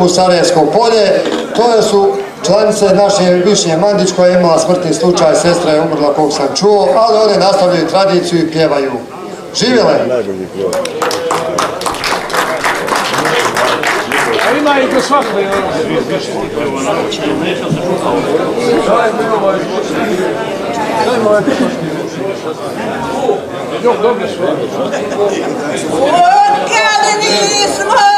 grupu Sarajevsko polje. To su članice naše Višnje Mandić koja je imala smrtni slučaj, sestra je umrla kog sam čuo, ali one nastavljaju tradiciju i pjevaju. Živjele! ima i do svakve. Od kada nismo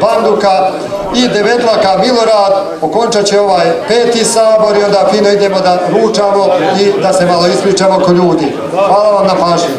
Banduka i Devetlaka Milorad. Okončat će ovaj peti sabor i onda fino idemo da ručamo i da se malo ispričamo ko ljudi. Hvala vam na pažnju.